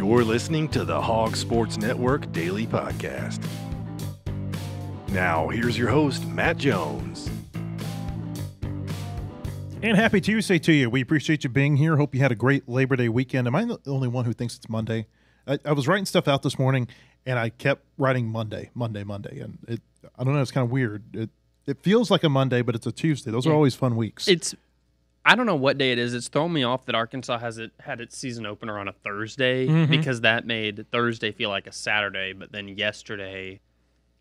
You're listening to the Hawgs Sports Network Daily Podcast. Now, here's your host, Matt Jones. And happy Tuesday to you. We appreciate you being here. Hope you had a great Labor Day weekend. Am I the only one who thinks it's Monday? I, I was writing stuff out this morning, and I kept writing Monday, Monday, Monday, and it. I don't know. It's kind of weird. It it feels like a Monday, but it's a Tuesday. Those are always fun weeks. It's I don't know what day it is. It's thrown me off that Arkansas has it had its season opener on a Thursday Mm-hmm. because that made Thursday feel like a Saturday, but then yesterday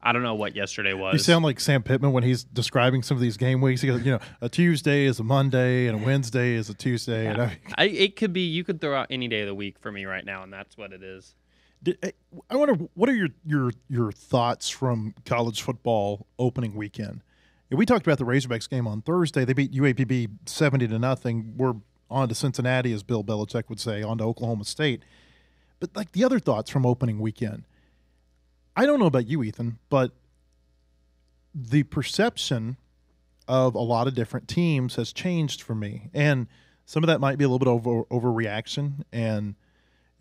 I don't know what yesterday was. you sound like Sam Pittman when he's describing some of these game weeks. He goes, you know, a Tuesday is a Monday, and a Wednesday is a Tuesday. And I, I, it could be you could throw out any day of the week for me right now, and that's what it is. Did, eh, I wonder what are your your your thoughts from college football opening weekend? We talked about the Razorbacks game on Thursday. They beat UAPB seventy to nothing. We're on to Cincinnati, as Bill Belichick would say, on to Oklahoma State. But like the other thoughts from opening weekend, I don't know about you, Ethan, but the perception of a lot of different teams has changed for me, and some of that might be a little bit over overreaction and.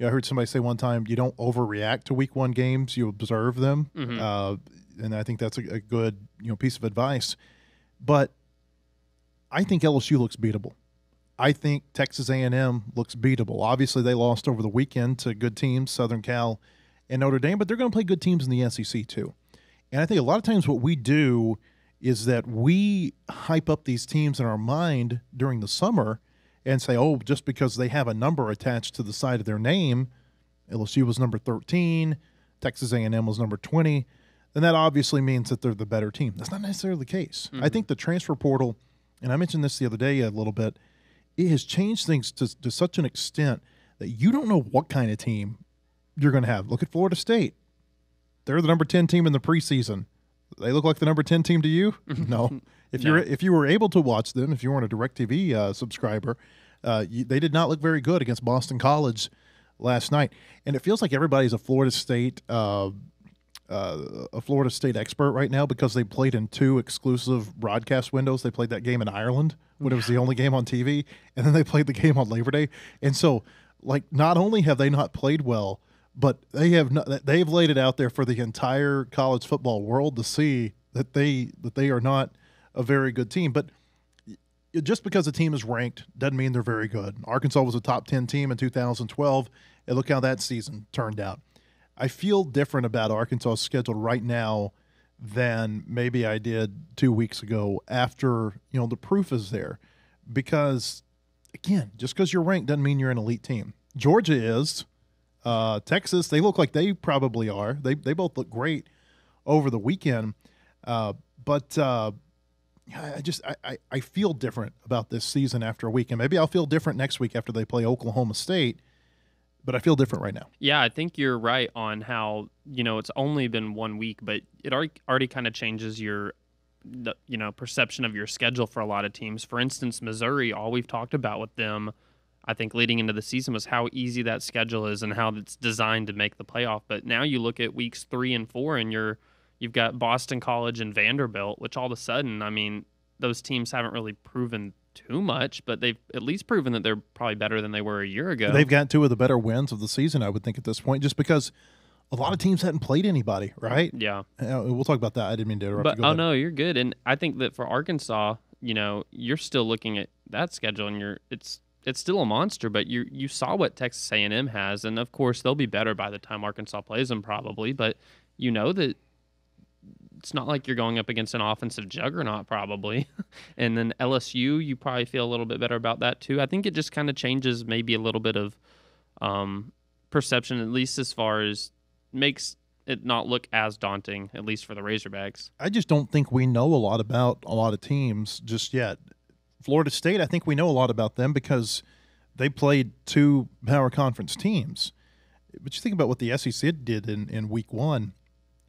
Yeah, I heard somebody say one time, you don't overreact to week one games; you observe them, uh, and I think that's a, a good you know piece of advice. But I think LSU looks beatable. I think Texas A&M looks beatable. Obviously, they lost over the weekend to good teams, Southern Cal and Notre Dame, but they're going to play good teams in the SEC too. And I think a lot of times what we do is that we hype up these teams in our mind during the summer and say, oh, just because they have a number attached to the side of their name, LSU was number 13, Texas A&M was number 20, then that obviously means that they're the better team. That's not necessarily the case. I think the transfer portal, and I mentioned this the other day a little bit, it has changed things to, to such an extent that you don't know what kind of team you're going to have. Look at Florida State. They're the number 10 team in the preseason. They look like the number 10 team to you? No. If you're if you were able to watch them, if you weren't a DirecTV uh, subscriber, uh, you, they did not look very good against Boston College last night. And it feels like everybody's a Florida State uh, uh, a Florida State expert right now because they played in two exclusive broadcast windows. They played that game in Ireland when it was the only game on TV, and then they played the game on Labor Day. And so, like, not only have they not played well, but they have not, they've laid it out there for the entire college football world to see that they that they are not a very good team. But just because a team is ranked doesn't mean they're very good. Arkansas was a top 10 team in 2012, and look how that season turned out. I feel different about Arkansas' schedule right now than maybe I did two weeks ago after, you know, the proof is there. Because, again, just because you're ranked doesn't mean you're an elite team. Georgia is. Uh, Texas, they look like they probably are. They, they both look great over the weekend. Uh, but uh, I just I, I feel different about this season after a week, and maybe I'll feel different next week after they play Oklahoma State. But I feel different right now. Yeah, I think you're right on how you know it's only been one week, but it already already kind of changes your the, you know perception of your schedule for a lot of teams. For instance, Missouri, all we've talked about with them, I think leading into the season was how easy that schedule is and how it's designed to make the playoff. But now you look at weeks three and four, and you're you've got Boston College and Vanderbilt, which all of a sudden, I mean, those teams haven't really proven too much, but they've at least proven that they're probably better than they were a year ago. They've got two of the better wins of the season, I would think, at this point, just because a lot of teams hadn't played anybody, right? yeah. Uh, we'll talk about that. I didn't mean to interrupt. But you. Oh ahead. no, you're good. And I think that for Arkansas, you know, you're still looking at that schedule, and you're it's it's still a monster. But you you saw what Texas A&M has, and of course they'll be better by the time Arkansas plays them, probably. But you know that it's not like you're going up against an offensive juggernaut, probably. and then LSU, you probably feel a little bit better about that too. I think it just kind of changes maybe a little bit of um, perception, at least as far as makes it not look as daunting, at least for the Razorbacks. I just don't think we know a lot about a lot of teams just yet. Florida State, I think we know a lot about them because they played two power conference teams. But you think about what the SEC did in, in week one.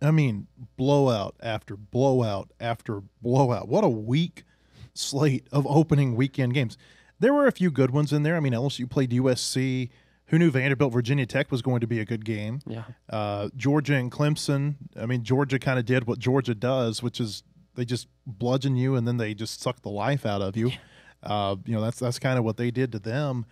I mean, blowout after blowout after blowout. What a weak slate of opening weekend games. There were a few good ones in there. I mean, LSU played USC. Who knew Vanderbilt, Virginia Tech was going to be a good game? Yeah. Uh, Georgia and Clemson. I mean, Georgia kind of did what Georgia does, which is they just bludgeon you and then they just suck the life out of you. Uh, you know, that's that's kind of what they did to them.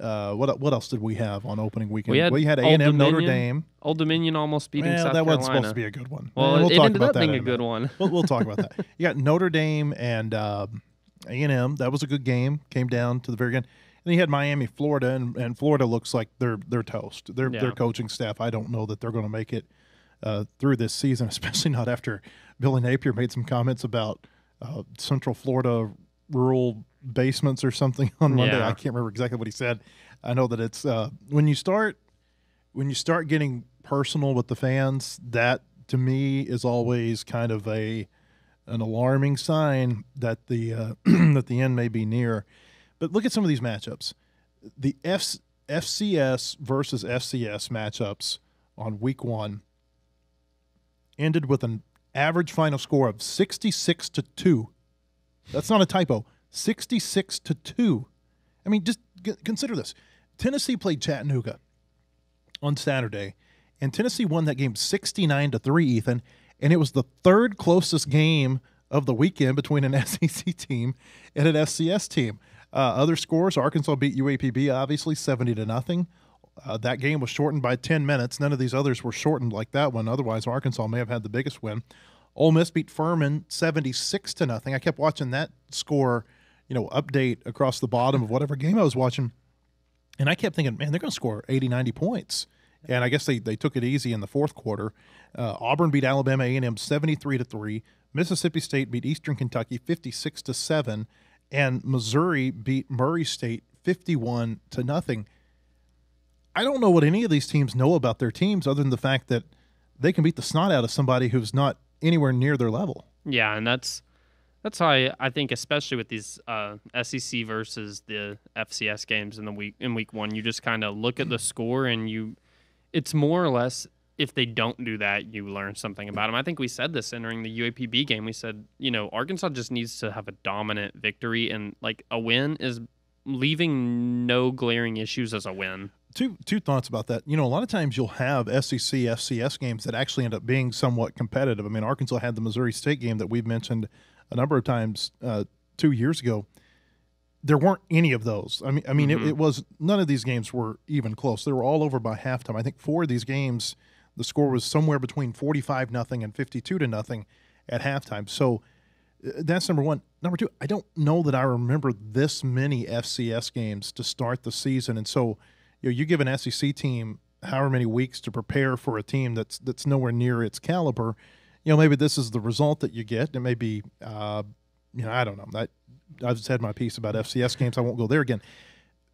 Uh, what what else did we have on opening weekend? We had had A and M Notre Dame. Old Dominion almost beating Well, South that Carolina. wasn't supposed to be a good one. well, we'll it talk ended about up that being a good one. We'll, we'll talk about that. You got Notre Dame and um, A and M. That was a good game. Came down to the very end. And you had Miami, Florida, and, and Florida looks like they're they're toast. Their Yeah. their coaching staff. I don't know that they're going to make it uh, through this season, especially not after Billy Napier made some comments about uh, Central Florida rural basements or something on Monday. Yeah. I can't remember exactly what he said. I know that it's uh, when you start when you start getting personal with the fans, that to me is always kind of a an alarming sign that the uh, that the end may be near. But look at some of these matchups. The F- FCS versus FCS matchups on week one ended with an average final score of 66 to 2. That's not a typo. 66 to 2. I mean, just c- consider this. Tennessee played Chattanooga on Saturday, and Tennessee won that game 69 to 3, Ethan, and it was the third closest game of the weekend between an SEC team and an FCS team. Uh, other scores: Arkansas beat UAPB obviously 70 to nothing. Uh, that game was shortened by 10 minutes. None of these others were shortened like that one. Otherwise, Arkansas may have had the biggest win. Ole Miss beat Furman 76 to nothing. I kept watching that score, you know, update across the bottom of whatever game I was watching. And I kept thinking, man, they're going to score 80, 90 points. And I guess they, they took it easy in the fourth quarter. Uh, Auburn beat Alabama A&M 73 to 3. Mississippi State beat Eastern Kentucky 56 to 7 and Missouri beat Murray State 51 to nothing. I don't know what any of these teams know about their teams other than the fact that they can beat the snot out of somebody who's not anywhere near their level. Yeah, and that's that's how I, I think, especially with these uh, SEC versus the FCS games in the week in week one, you just kind of look at the score and you, it's more or less if they don't do that, you learn something about them. I think we said this entering the UAPB game. We said, you know, Arkansas just needs to have a dominant victory, and like a win is leaving no glaring issues as a win. Two two thoughts about that. You know, a lot of times you'll have SEC FCS games that actually end up being somewhat competitive. I mean, Arkansas had the Missouri State game that we've mentioned a number of times uh, two years ago. There weren't any of those. I mean, I mean, Mhm. it, it was none of these games were even close. They were all over by halftime. I think four of these games, the score was somewhere between forty-five nothing and fifty-two to nothing at halftime. So uh, that's number one. Number two, I don't know that I remember this many FCS games to start the season, and so you know, you give an SEC team however many weeks to prepare for a team that's that's nowhere near its caliber. You know, maybe this is the result that you get. It may be, uh, you know, I don't know. I, I've said my piece about FCS games. I won't go there again.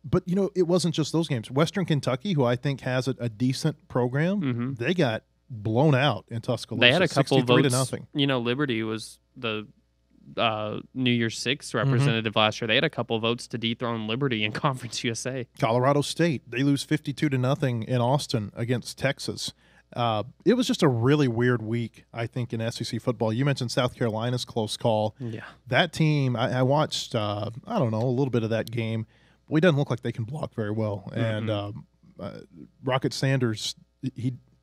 But you know, it wasn't just those games. Western Kentucky, who I think has a, a decent program, Mhm. they got blown out in Tuscaloosa. They had a couple votes. to nothing. You know, Liberty was the uh, New Year's Six Mm-hmm. representative last year. They had a couple votes to dethrone Liberty in Conference USA. Colorado State. They lose 52 to nothing in Austin against Texas. Uh, it was just a really weird week, I think, in SEC football. You mentioned South Carolina's close call. Yeah. That team, I, I watched, uh, I don't know, a little bit of that game. It doesn't look like they can block very well. And um, uh, Rocket Sanders, he,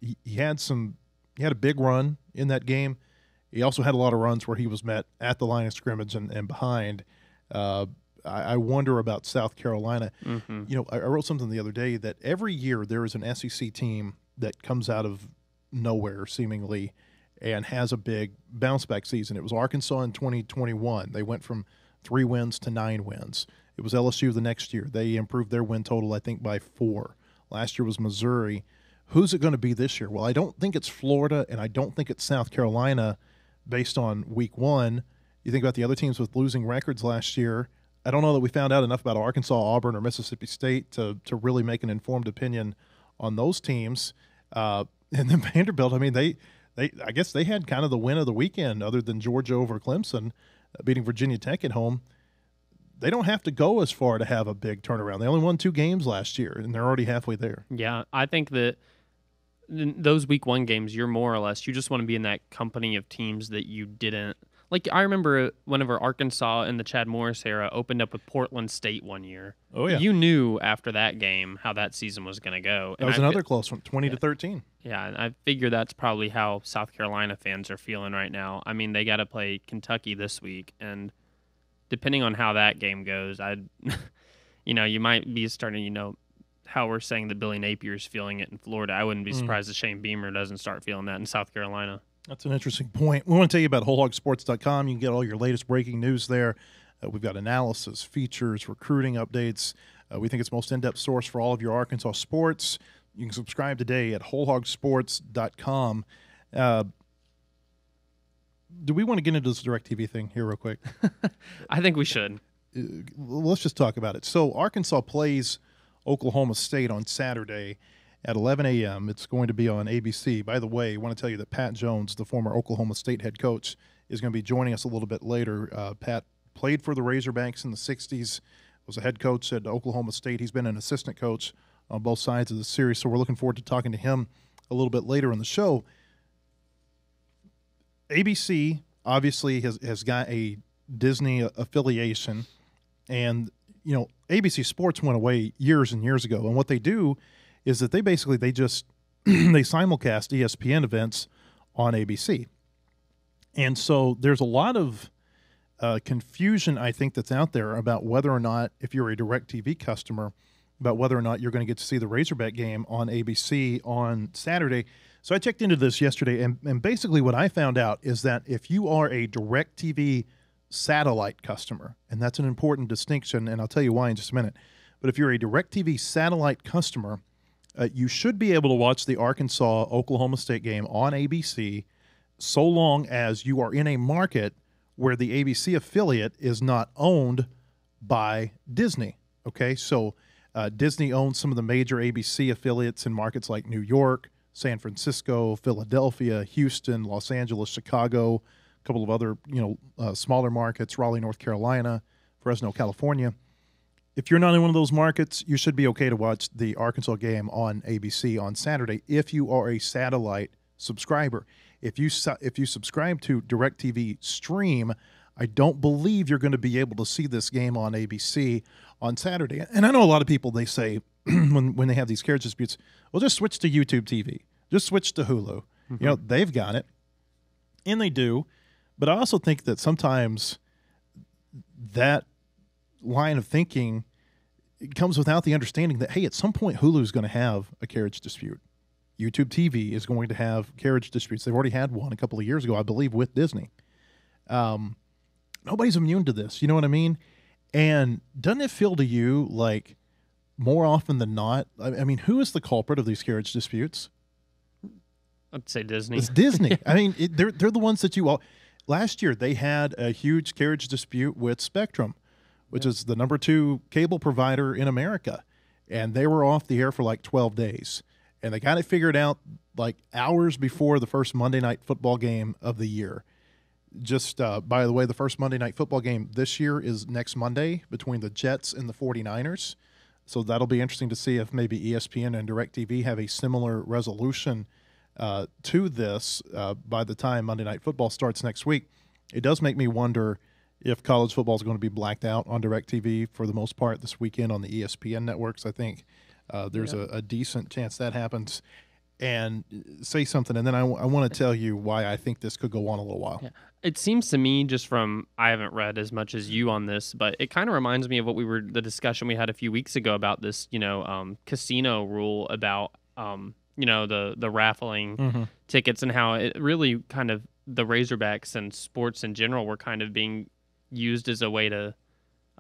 he he had some, he had a big run in that game. He also had a lot of runs where he was met at the line of scrimmage and, and behind. Uh, I, I wonder about South Carolina. hmm You know, I, I wrote something the other day that every year there is an SEC team that comes out of nowhere, seemingly, and has a big bounce back season. It was Arkansas in 2021. They went from three wins to nine wins. It was LSU the next year. They improved their win total, I think, by four. Last year was Missouri. Who's it going to be this year? Well, I don't think it's Florida, and I don't think it's South Carolina based on week one. You think about the other teams with losing records last year. I don't know that we found out enough about Arkansas, Auburn, or Mississippi State to, to really make an informed opinion on those teams. Uh, and then Vanderbilt, I mean, they, they I guess they had kind of the win of the weekend, other than Georgia over Clemson, uh, beating Virginia Tech at home. They don't have to go as far to have a big turnaround. They only won two games last year, and they're already halfway there. Yeah, I think that those week one games, you're more or less you just want to be in that company of teams that you didn't like. I remember whenever Arkansas in the Chad Morris era opened up with Portland State one year. Oh yeah. You knew after that game how that season was going to go. that And was I fi- another close one, twenty to thirteen. Yeah, and I figure that's probably how South Carolina fans are feeling right now. I mean, they got to play Kentucky this week, and depending on how that game goes, I, you know, you might be starting. You know, how we're saying that Billy Napier's feeling it in Florida. I wouldn't be Mm. surprised if Shane Beamer doesn't start feeling that in South Carolina. That's an interesting point. We want to tell you about wholehogsports.com. You can get all your latest breaking news there. Uh, we've got analysis, features, recruiting updates. Uh, we think it's the most in-depth source for all of your Arkansas sports. You can subscribe today at wholehogsports.com. Uh, do we want to get into this DirecTV thing here real quick? I think we should. uh, let's just talk about it. So Arkansas plays Oklahoma State on Saturday at 11 a.m. It's going to be on ABC. By the way, I want to tell you that Pat Jones, the former Oklahoma State head coach, is going to be joining us a little bit later. Uh, Pat played for the Razorbacks in the 60s, was a head coach at Oklahoma State. He's been an assistant coach on both sides of the series, so we're looking forward to talking to him a little bit later in the show. ABC obviously has, has got a Disney affiliation, and you know ABC Sports went away years and years ago. And what they do is that they basically they just they simulcast ESPN events on ABC, and so there's a lot of uh, confusion I think that's out there about whether or not if you're a DirecTV customer about whether or not you're going to get to see the Razorback game on ABC on Saturday. So I checked into this yesterday, and, and basically what I found out is that if you are a DirecTV satellite customer, and that's an important distinction, and I'll tell you why in just a minute. But if you're a DirecTV satellite customer, uh, you should be able to watch the Arkansas Oklahoma State game on ABC so long as you are in a market where the ABC affiliate is not owned by Disney. Okay, so uh, Disney owns some of the major ABC affiliates in markets like New York, San Francisco, Philadelphia, Houston, Los Angeles, Chicago, a couple of other you know uh, smaller markets, Raleigh, North Carolina, Fresno, California. If you're not in one of those markets, you should be okay to watch the Arkansas game on ABC on Saturday if you are a satellite subscriber. If you su- if you subscribe to DirecTV Stream, I don't believe you're going to be able to see this game on ABC on Saturday. And I know a lot of people they say when when they have these carriage disputes, well, just switch to YouTube TV, just switch to Hulu. You mm-hmm. know, they've got it, and they do. But I also think that sometimes that line of thinking it comes without the understanding that hey, at some point Hulu is going to have a carriage dispute. YouTube TV is going to have carriage disputes. They've already had one a couple of years ago, I believe, with Disney. Um, nobody's immune to this. You know what I mean? And doesn't it feel to you like more often than not? I, I mean, who is the culprit of these carriage disputes? I'd say Disney. It's Disney. I mean, it, they're they're the ones that you all. Last year they had a huge carriage dispute with Spectrum, which is the number two cable provider in America, and they were off the air for like twelve days, and they got it figured out like hours before the first Monday night football game of the year. Just uh, by the way, the first Monday night football game this year is next Monday between the Jets and the 49ers. So that'll be interesting to see if maybe ESPN and DirecTV have a similar resolution uh, to this uh, by the time Monday Night Football starts next week. It does make me wonder if college football is going to be blacked out on DirecTV for the most part this weekend on the ESPN networks. I think uh, there's a, a decent chance that happens. And say something, and then I, want to tell you why I think this could go on a little while. Yeah. It seems to me, just from I haven't read as much as you on this, but it kind of reminds me of what we were the discussion we had a few weeks ago about this, you know, um, casino rule about, um, you know, the the raffling Mhm. tickets and how it really kind of the Razorbacks and sports in general were kind of being used as a way to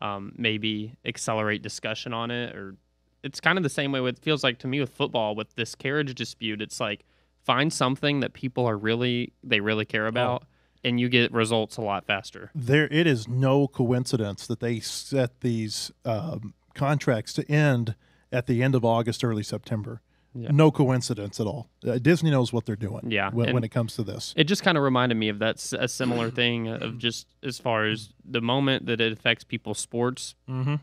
um, maybe accelerate discussion on it, or it's kind of the same way with feels like to me with football with this carriage dispute. It's like find something that people are really they really care about and you get results a lot faster. there it is no coincidence that they set these um, contracts to end at the end of August, early September. Yeah. No coincidence at all. Uh, Disney knows what they're doing. Yeah, when, when it comes to this. It just kind of reminded me of that s- a similar thing of just as far as the moment that it affects people's sports, Mm-hmm.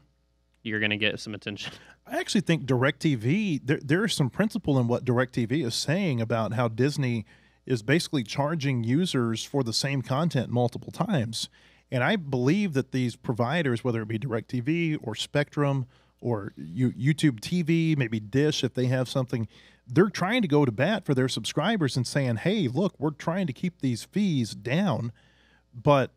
you're going to get some attention. I actually think DirecTV, there, there is some principle in what DirecTV is saying about how Disney is basically charging users for the same content multiple times. And I believe that these providers, whether it be DirecTV or Spectrum or you, YouTube TV, maybe Dish, if they have something, they're trying to go to bat for their subscribers and saying, hey, look, we're trying to keep these fees down. But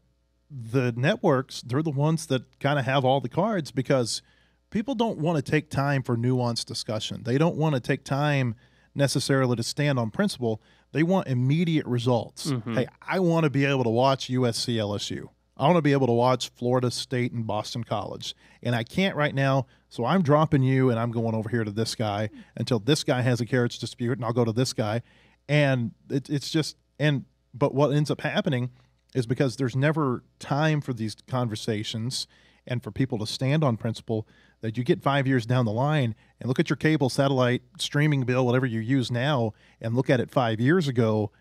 the networks, they're the ones that kind of have all the cards because people don't want to take time for nuanced discussion. They don't want to take time necessarily to stand on principle. They want immediate results. Mm-hmm. Hey, I want to be able to watch USC LSU. I want to be able to watch Florida State and Boston College. And I can't right now. So I'm dropping you and I'm going over here to this guy until this guy has a carriage dispute and I'll go to this guy. And it, it's just, and, but what ends up happening is because there's never time for these conversations and for people to stand on principle that you get five years down the line and look at your cable, satellite, streaming bill, whatever you use now, and look at it five years ago.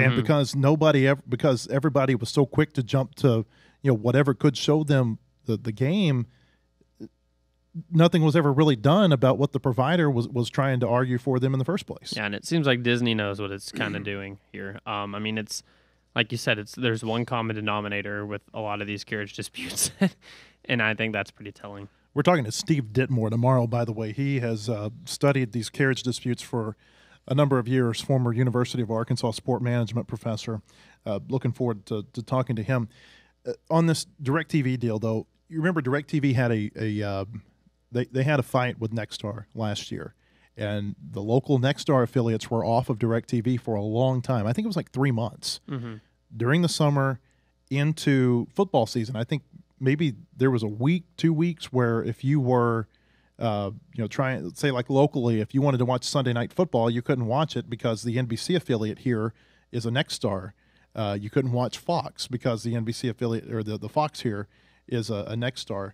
And because nobody ever, because everybody was so quick to jump to, you know, whatever could show them the, the game, nothing was ever really done about what the provider was, was trying to argue for them in the first place. Yeah, and it seems like Disney knows what it's kind of doing here. Um, I mean, it's like you said, it's there's one common denominator with a lot of these carriage disputes, and I think that's pretty telling. We're talking to Steve Dittmore tomorrow, by the way. He has uh, studied these carriage disputes for a number of years, former University of Arkansas sport management professor. Uh, looking forward to, to talking to him. Uh, on this DirecTV deal, though, you remember DirecTV had a, a uh, they, they had a fight with Nexstar last year. And the local Nexstar affiliates were off of DirecTV for a long time. I think it was like three months during the summer into football season. I think maybe there was a week, two weeks where if you were, uh, you know, trying say like locally, if you wanted to watch Sunday night football, you couldn't watch it because the NBC affiliate here is a Nexstar. Uh, you couldn't watch Fox because the NBC affiliate or the, the Fox here is a, a Nexstar.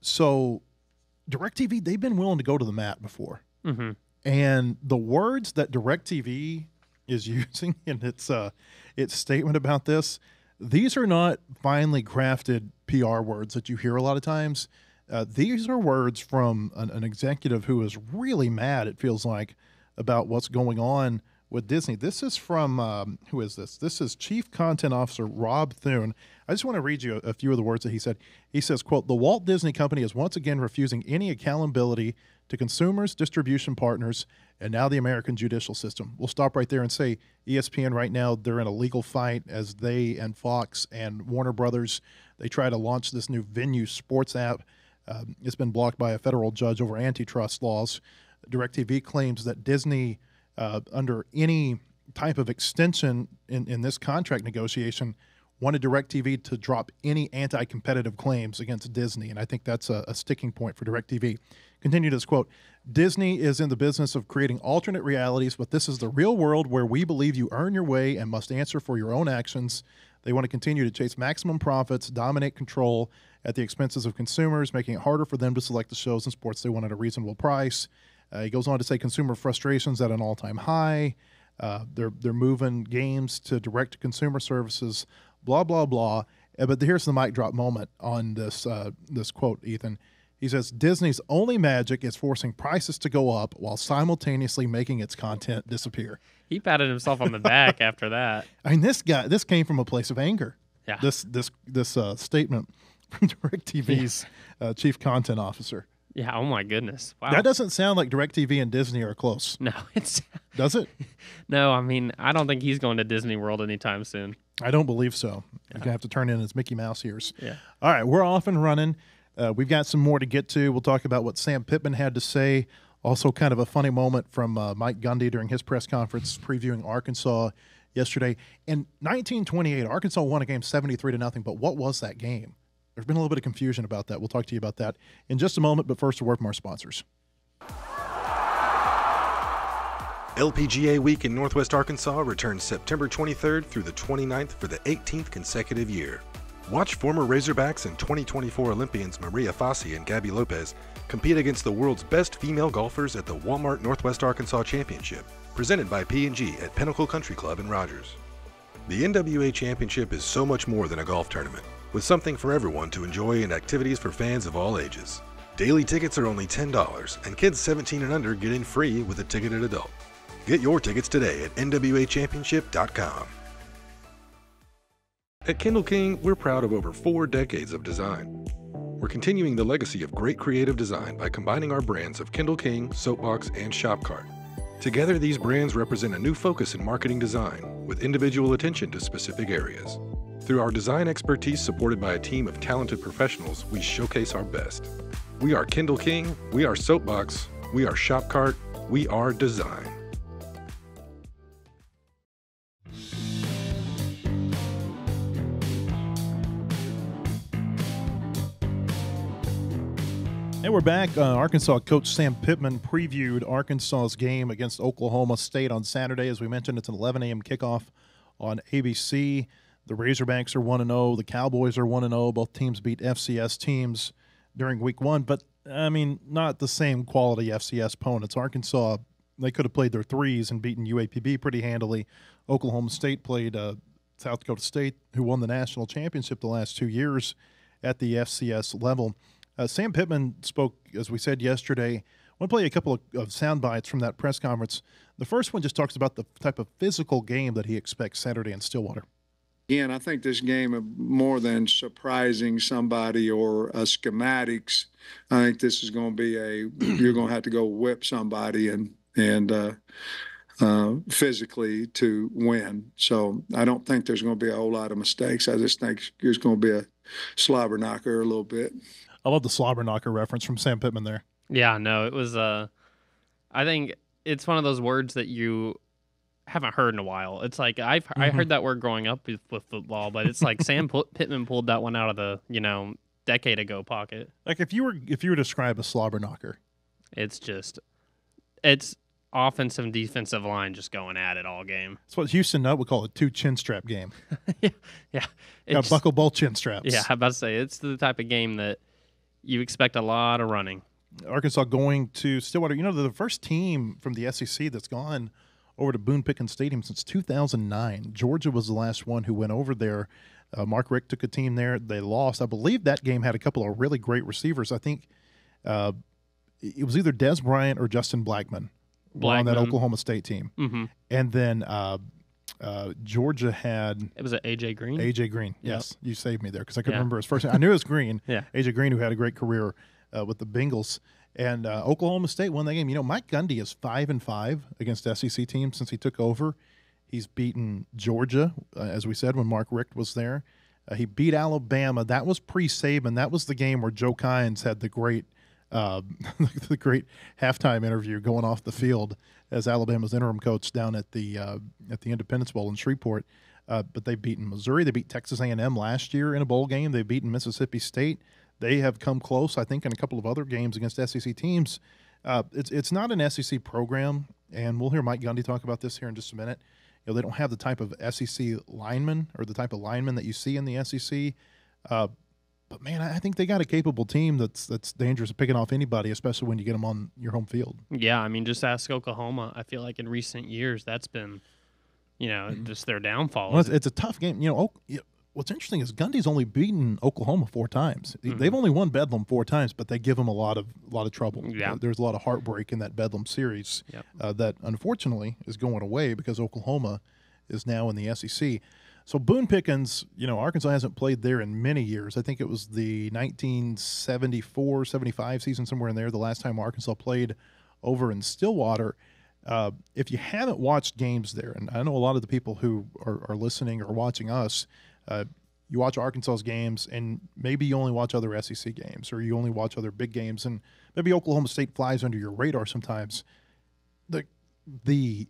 So DirecTV, they've been willing to go to the mat before. Mm-hmm. And the words that DirecTV is using in its uh, its statement about this, these are not finely crafted PR words that you hear a lot of times. Uh, these are words from an, an executive who is really mad. It feels like about what's going on with Disney. This is from um, who is this? This is Chief Content Officer Rob Thun. I just want to read you a, a few of the words that he said. He says, "quote The Walt Disney Company is once again refusing any accountability to consumers, distribution partners, and now the American judicial system." We'll stop right there and say ESPN right now they're in a legal fight as they and Fox and Warner Brothers they try to launch this new Venue Sports app. Um, it's been blocked by a federal judge over antitrust laws. DirecTV claims that Disney, uh, under any type of extension in, in this contract negotiation, wanted DirecTV to drop any anti competitive claims against Disney. And I think that's a, a sticking point for DirecTV. Continue this quote Disney is in the business of creating alternate realities, but this is the real world where we believe you earn your way and must answer for your own actions. They want to continue to chase maximum profits, dominate control at the expenses of consumers, making it harder for them to select the shows and sports they want at a reasonable price. Uh, he goes on to say consumer frustrations at an all-time high. Uh, they're they're moving games to direct to consumer services. Blah blah blah. Uh, but here's the mic drop moment on this uh, this quote, Ethan. He says Disney's only magic is forcing prices to go up while simultaneously making its content disappear. He patted himself on the back after that. I mean, this guy this came from a place of anger. Yeah. This this this uh, statement from DirecTV's uh, chief content officer. Yeah. Oh my goodness. Wow. That doesn't sound like DirecTV and Disney are close, no, it's does it? no. I mean, I don't think he's going to Disney World anytime soon. I don't believe so. You're gonna have to turn in his Mickey Mouse ears. Yeah. All right, we're off and running. Uh, we've got some more to get to. We'll talk about what Sam Pittman had to say. Also, kind of a funny moment from uh, Mike Gundy during his press conference previewing Arkansas yesterday. In 1928, Arkansas won a game 73 to nothing. But what was that game? There's been a little bit of confusion about that. We'll talk to you about that in just a moment. But first, a word from our sponsors. LPGA Week in Northwest Arkansas returns September 23rd through the 29th for the 18th consecutive year. Watch former Razorbacks and 2024 Olympians Maria Fassi and Gaby Lopez compete against the world's best female golfers at the Walmart Northwest Arkansas Championship, presented by P&G at Pinnacle Country Club in Rogers. The NWA Championship is so much more than a golf tournament, with something for everyone to enjoy and activities for fans of all ages. Daily tickets are only $10, and kids 17 and under get in free with a ticketed adult. Get your tickets today at NWAChampionship.com. At Kindle King, we're proud of over four decades of design. We're continuing the legacy of great creative design by combining our brands of Kindle King, Soapbox, and Shopcart. Together, these brands represent a new focus in marketing design with individual attention to specific areas. Through our design expertise supported by a team of talented professionals, we showcase our best. We are Kindle King. We are Soapbox. We are Shopcart. We are Design. And we're back. Uh, Arkansas coach Sam Pittman previewed Arkansas's game against Oklahoma State on Saturday. As we mentioned, it's an 11 a.m. kickoff on ABC. The Razorbacks are 1 0. The Cowboys are 1 0. Both teams beat FCS teams during week one, but I mean, not the same quality FCS opponents. Arkansas, they could have played their threes and beaten UAPB pretty handily. Oklahoma State played uh, South Dakota State, who won the national championship the last two years at the FCS level. Uh, Sam Pittman spoke, as we said yesterday. I want to play a couple of, of sound bites from that press conference. The first one just talks about the type of physical game that he expects Saturday in Stillwater. Again, I think this game, of more than surprising somebody or a schematics, I think this is going to be a you're going to have to go whip somebody and and uh, uh, physically to win. So I don't think there's going to be a whole lot of mistakes. I just think there's going to be a slobber knocker a little bit. I love the slobber knocker reference from Sam Pittman there. Yeah, no, it was. Uh, I think it's one of those words that you haven't heard in a while. It's like I've mm-hmm. I heard that word growing up with, with football, but it's like Sam Pittman pulled that one out of the you know decade ago pocket. Like if you were if you were to describe a slobber knocker, it's just it's offensive and defensive line just going at it all game. It's what Houston Nutt would call a two chin strap game. yeah, yeah. Got buckle both chin straps. Yeah, I about to say it's the type of game that you expect a lot of running. Arkansas going to Stillwater. You know, the first team from the SEC that's gone over to Boone Pickens Stadium since 2009. Georgia was the last one who went over there. Uh, Mark Richt took a team there. They lost. I believe that game had a couple of really great receivers. I think uh, it was either Dez Bryant or Justin Blackmon, Blackmon. on that Oklahoma State team. Mm-hmm. And then uh, uh, Georgia had it was AJ Green. AJ Green, yes, you saved me there because I couldn't yeah. remember his first name. I knew it was Green. yeah, AJ Green, who had a great career uh, with the Bengals, and uh, Oklahoma State won that game. You know, Mike Gundy is five and five against SEC teams since he took over. He's beaten Georgia, uh, as we said when Mark Richt was there. Uh, he beat Alabama. That was pre-Saban. That was the game where Joe Kines had the great, uh, the great halftime interview going off the field as Alabama's interim coach down at the uh, at the Independence Bowl in Shreveport. Uh, but they've beaten Missouri. They beat Texas A&M last year in a bowl game. They've beaten Mississippi State. They have come close, I think, in a couple of other games against SEC teams. Uh, it's it's not an SEC program, and we'll hear Mike Gundy talk about this here in just a minute. You know, they don't have the type of SEC lineman or the type of lineman that you see in the SEC. Uh, but man, I think they got a capable team that's that's dangerous at picking off anybody, especially when you get them on your home field. Yeah, I mean, just ask Oklahoma. I feel like in recent years that's been, you know, mm-hmm. just their downfall. Well, it's, it's, a tough game. You know, what's interesting is Gundy's only beaten Oklahoma four times. Mm-hmm. They've only won Bedlam four times, but they give him a lot of a lot of trouble. Yeah. there's a lot of heartbreak in that Bedlam series yep. uh, that unfortunately is going away because Oklahoma is now in the SEC. So Boone Pickens, you know, Arkansas hasn't played there in many years. I think it was the 1974, 75 season somewhere in there. The last time Arkansas played over in Stillwater. Uh, if you haven't watched games there, and I know a lot of the people who are, are listening or watching us, uh, you watch Arkansas's games, and maybe you only watch other SEC games, or you only watch other big games, and maybe Oklahoma State flies under your radar sometimes. The the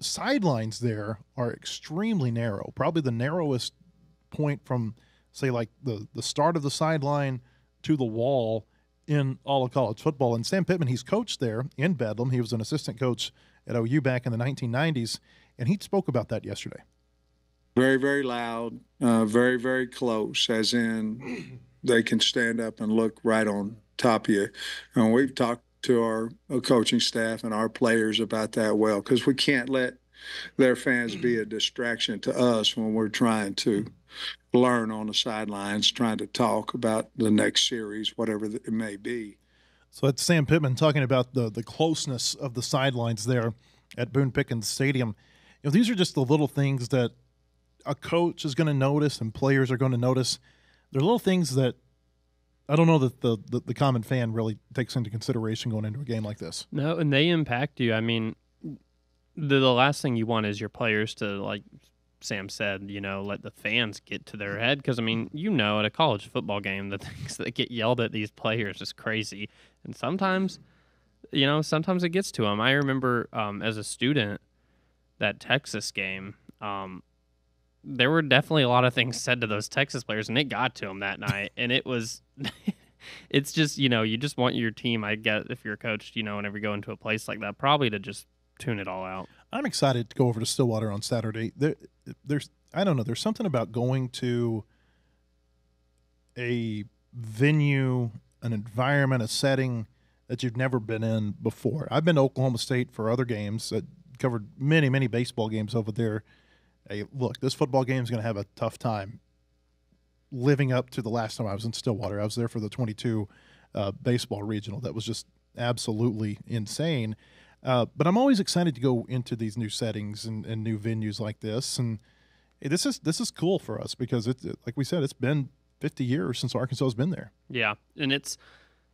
sidelines there are extremely narrow, probably the narrowest point from say like the the start of the sideline to the wall in all of college football. And Sam Pittman, he's coached there in Bedlam. He was an assistant coach at OU back in the 1990s, and he spoke about that yesterday. Very, very loud, uh, very, very close, as in they can stand up and look right on top of you. And we've talked to our uh, coaching staff and our players about that well because we can't let their fans be a distraction to us when we're trying to learn on the sidelines, trying to talk about the next series, whatever it may be. So that's Sam Pittman talking about the the closeness of the sidelines there at Boone Pickens Stadium. You know, these are just the little things that a coach is going to notice and players are going to notice. There are little things that I don't know that the, the, the common fan really takes into consideration going into a game like this. No, and they impact you. I mean, the, the last thing you want is your players to like Sam said, you know, let the fans get to their head because I mean, you know, at a college football game, the things that get yelled at these players is crazy, and sometimes, you know, sometimes it gets to them. I remember um, as a student that Texas game. Um, there were definitely a lot of things said to those Texas players, and it got to them that night. And it was, it's just you know, you just want your team. I get if you're a coach, you know, whenever you go into a place like that, probably to just tune it all out. I'm excited to go over to Stillwater on Saturday. There, there's I don't know. There's something about going to a venue, an environment, a setting that you've never been in before. I've been to Oklahoma State for other games. I covered many, many baseball games over there. Hey, look, this football game is going to have a tough time living up to the last time I was in Stillwater. I was there for the 22 uh, baseball regional. That was just absolutely insane. Uh, but I'm always excited to go into these new settings and, and new venues like this. And hey, this is this is cool for us because it's like we said, it's been 50 years since Arkansas has been there. Yeah, and it's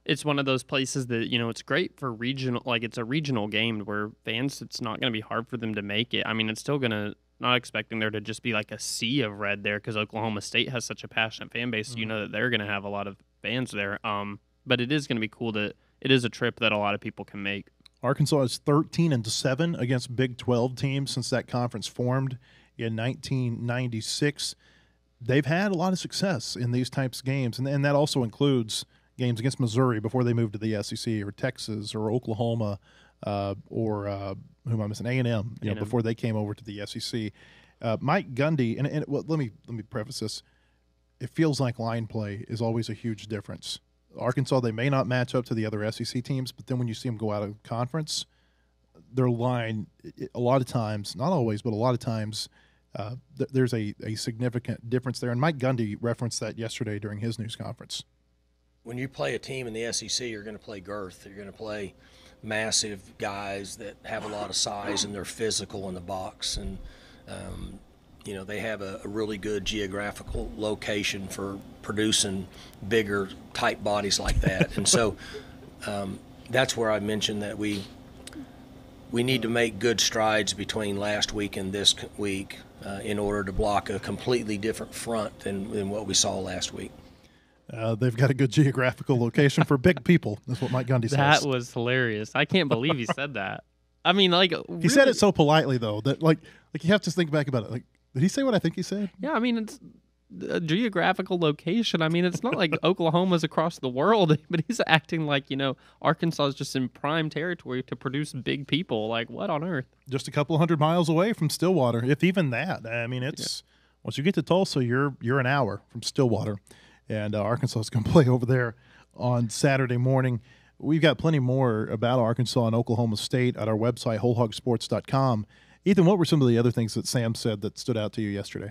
it's one of those places that you know it's great for regional, like it's a regional game where fans. It's not going to be hard for them to make it. I mean, it's still going to not expecting there to just be like a sea of red there because Oklahoma State has such a passionate fan base. Mm-hmm. You know that they're going to have a lot of fans there. Um, but it is going to be cool that it is a trip that a lot of people can make. Arkansas is 13 and 7 against Big 12 teams since that conference formed in 1996. They've had a lot of success in these types of games, and, and that also includes games against Missouri before they moved to the SEC, or Texas, or Oklahoma, uh, or uh, who am I missing? A and M. You know, before they came over to the SEC. Uh, Mike Gundy, and, and well, let me let me preface this. It feels like line play is always a huge difference. Arkansas, they may not match up to the other SEC teams, but then when you see them go out of conference, their line, a lot of times, not always, but a lot of times, uh, th- there's a, a significant difference there. And Mike Gundy referenced that yesterday during his news conference. When you play a team in the SEC, you're going to play girth. You're going to play massive guys that have a lot of size and they're physical in the box. And um, you know they have a, a, really good geographical location for producing bigger type bodies like that and so um, that's where i mentioned that we we need to make good strides between last week and this week uh, in order to block a completely different front than, than what we saw last week uh, they've got a good geographical location for big people. That's what Mike Gundy says. That was hilarious. I can't believe he said that. I mean, like really? he said it so politely though that like like you have to think back about it. Like did he say what I think he said? Yeah, I mean it's a geographical location. I mean, it's not like Oklahoma's across the world, but he's acting like you know Arkansas is just in prime territory to produce big people. Like what on earth? Just a couple hundred miles away from Stillwater, if even that. I mean, it's yeah. once you get to Tulsa, you're you're an hour from Stillwater, and uh, Arkansas is going to play over there on Saturday morning. We've got plenty more about Arkansas and Oklahoma State at our website, wholehogsports.com. Ethan, what were some of the other things that Sam said that stood out to you yesterday?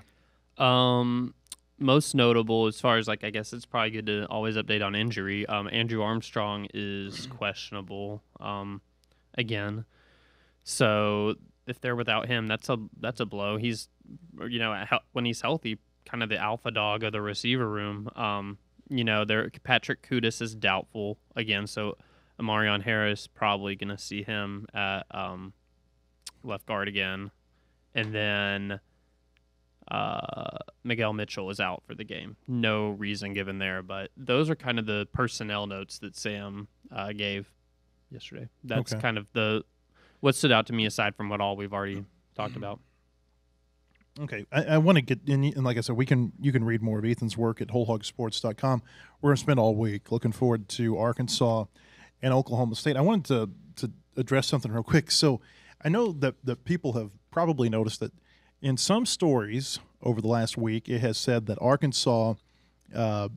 Um, most notable, as far as like, I guess it's probably good to always update on injury. Um, Andrew Armstrong is questionable. Um, again, so if they're without him, that's a that's a blow. He's, you know, when he's healthy, kind of the alpha dog of the receiver room. Um, you know, there Patrick Kutas is doubtful again, so Amarion Harris probably going to see him at um, left guard again, and then uh, Miguel Mitchell is out for the game. No reason given there, but those are kind of the personnel notes that Sam uh, gave yesterday. That's okay. kind of the what stood out to me aside from what all we've already talked about. Okay, I, I want to get in, and like I said, we can you can read more of Ethan's work at wholehogsports.com. We're going to spend all week looking forward to Arkansas and Oklahoma State. I wanted to to address something real quick. So I know that, that people have probably noticed that in some stories over the last week, it has said that Arkansas, uh,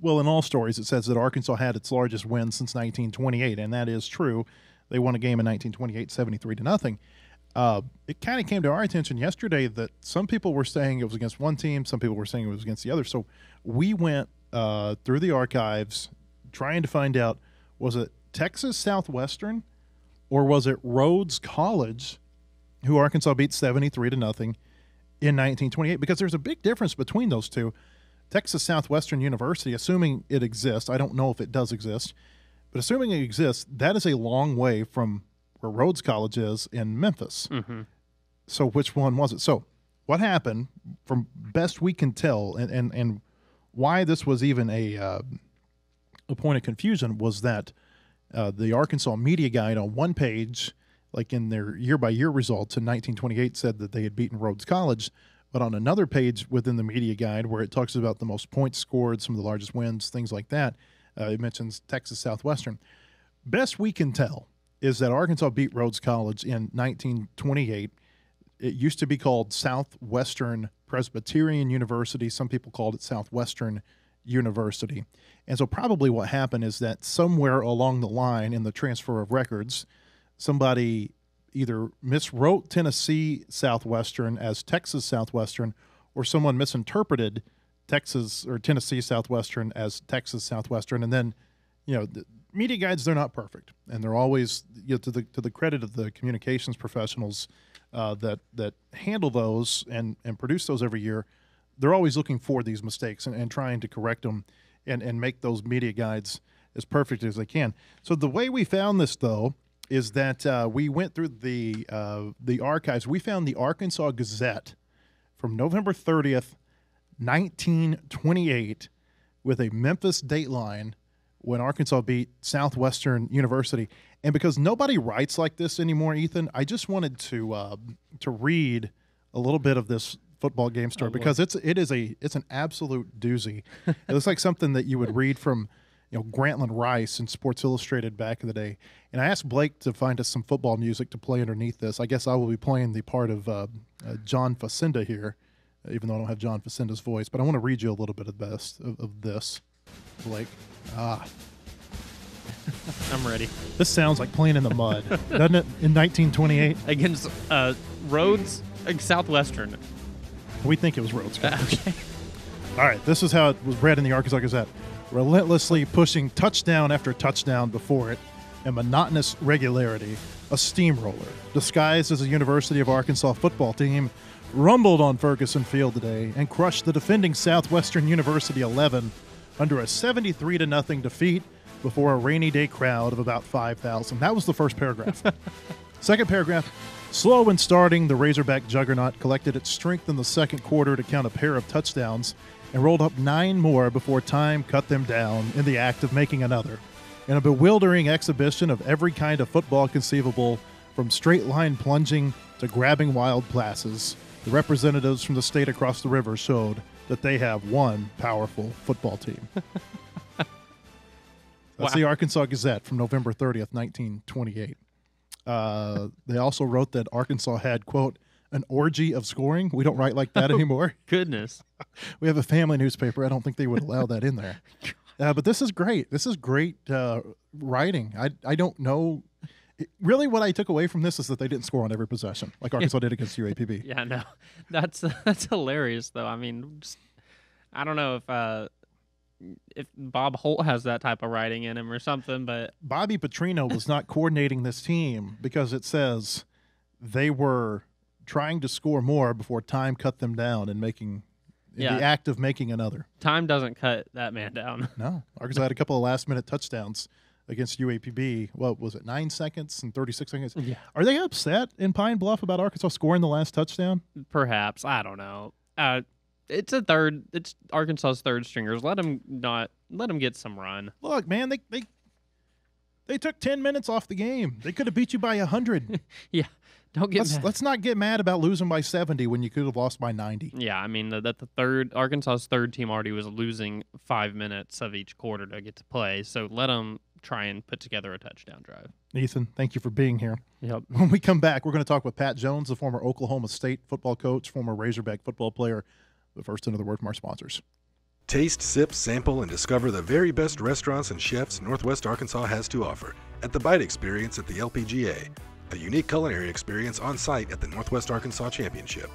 well, in all stories, it says that Arkansas had its largest win since 1928, and that is true. They won a game in 1928, 73 to nothing. Uh, it kind of came to our attention yesterday that some people were saying it was against one team, some people were saying it was against the other. So we went uh, through the archives trying to find out was it Texas Southwestern or was it Rhodes College who Arkansas beat 73 to nothing in 1928 because there's a big difference between those two. Texas Southwestern University, assuming it exists, I don't know if it does exist, but assuming it exists, that is a long way from where Rhodes College is in Memphis. Mm-hmm. So which one was it? So what happened, from best we can tell, and and, and why this was even a uh, a point of confusion was that uh, the Arkansas media guide on one page, like in their year by year results in 1928, said that they had beaten Rhodes College. But on another page within the media guide, where it talks about the most points scored, some of the largest wins, things like that, uh, it mentions Texas Southwestern. Best we can tell is that Arkansas beat Rhodes College in 1928. It used to be called Southwestern Presbyterian University. Some people called it Southwestern University. And so, probably what happened is that somewhere along the line in the transfer of records, somebody either miswrote Tennessee Southwestern as Texas Southwestern, or someone misinterpreted Texas or Tennessee Southwestern as Texas Southwestern. And then, you know, media guides, they're not perfect. And they're always, you know, to the, to the credit of the communications professionals uh, that, that handle those and, and produce those every year, they're always looking for these mistakes and, and trying to correct them and, and make those media guides as perfect as they can. So the way we found this, though, is that uh, we went through the uh, the archives. We found the Arkansas Gazette from November 30th, 1928, with a Memphis dateline when Arkansas beat Southwestern University. And because nobody writes like this anymore, Ethan, I just wanted to uh, to read a little bit of this football game story because it's it is a it's an absolute doozy. it looks like something that you would read from you know Grantland Rice in Sports Illustrated back in the day. And I asked Blake to find us some football music to play underneath this. I guess I will be playing the part of uh, uh, John Facenda here, even though I don't have John Facenda's voice. But I want to read you a little bit of best of, of this, Blake. Ah, I'm ready. this sounds like playing in the mud, doesn't it? In 1928, Against uh, Rhodes, uh, Southwestern. we think it was Rhodes. College. All right, this is how it was read in the Arkansas Gazette. Relentlessly pushing touchdown after touchdown before it and monotonous regularity, a steamroller, disguised as a University of Arkansas football team, rumbled on Fargason Field today and crushed the defending Southwestern University 11 under a 73 to nothing defeat before a rainy day crowd of about 5,000. That was the first paragraph. Second paragraph. Slow in starting, the Razorback juggernaut collected its strength in the second quarter to count a pair of touchdowns and rolled up nine more before time cut them down in the act of making another. In a bewildering exhibition of every kind of football conceivable, from straight line plunging to grabbing wild passes, the representatives from the state across the river showed that they have one powerful football team. That's Wow. the Arkansas Gazette from November 30th, 1928. Uh, they also wrote that Arkansas had, quote, an orgy of scoring. We don't write like that anymore. Goodness. We have a family newspaper. I don't think they would allow that in there. Uh, but this is great. This is great uh, writing. I, I don't know. Really, what I took away from this is that they didn't score on every possession like Arkansas did against UAPB. Yeah, no, that's that's hilarious though. I mean, just, I don't know if uh, if Bob Holt has that type of writing in him or something, but Bobby Petrino was not coordinating this team because it says they were trying to score more before time cut them down and making in Yeah. the act of making another. time doesn't cut that man down. No, Arkansas had a couple of last minute touchdowns against UAPB. What was it, nine seconds and 36 seconds? Yeah. Are they upset in Pine Bluff about Arkansas scoring the last touchdown? Perhaps I don't know. Uh, it's a third. It's Arkansas's third stringers. Let them not. Let them get some run. Look, man, they they they took 10 minutes off the game. They could have beat you by 100. Yeah, don't get let's, mad. let's not get mad about losing by 70 when you could have lost by 90. Yeah, I mean that the third Arkansas's third team already was losing five minutes of each quarter to get to play. So let them try and put together a touchdown drive. Ethan, thank you for being here. Yep. When we come back, we're going to talk with Pat Jones, the former Oklahoma State football coach, former Razorback football player. But first, another word from our sponsors. Taste, sip, sample, and discover the very best restaurants and chefs Northwest Arkansas has to offer at the Bite Experience at the LPGA, a unique culinary experience on site at the Northwest Arkansas Championship.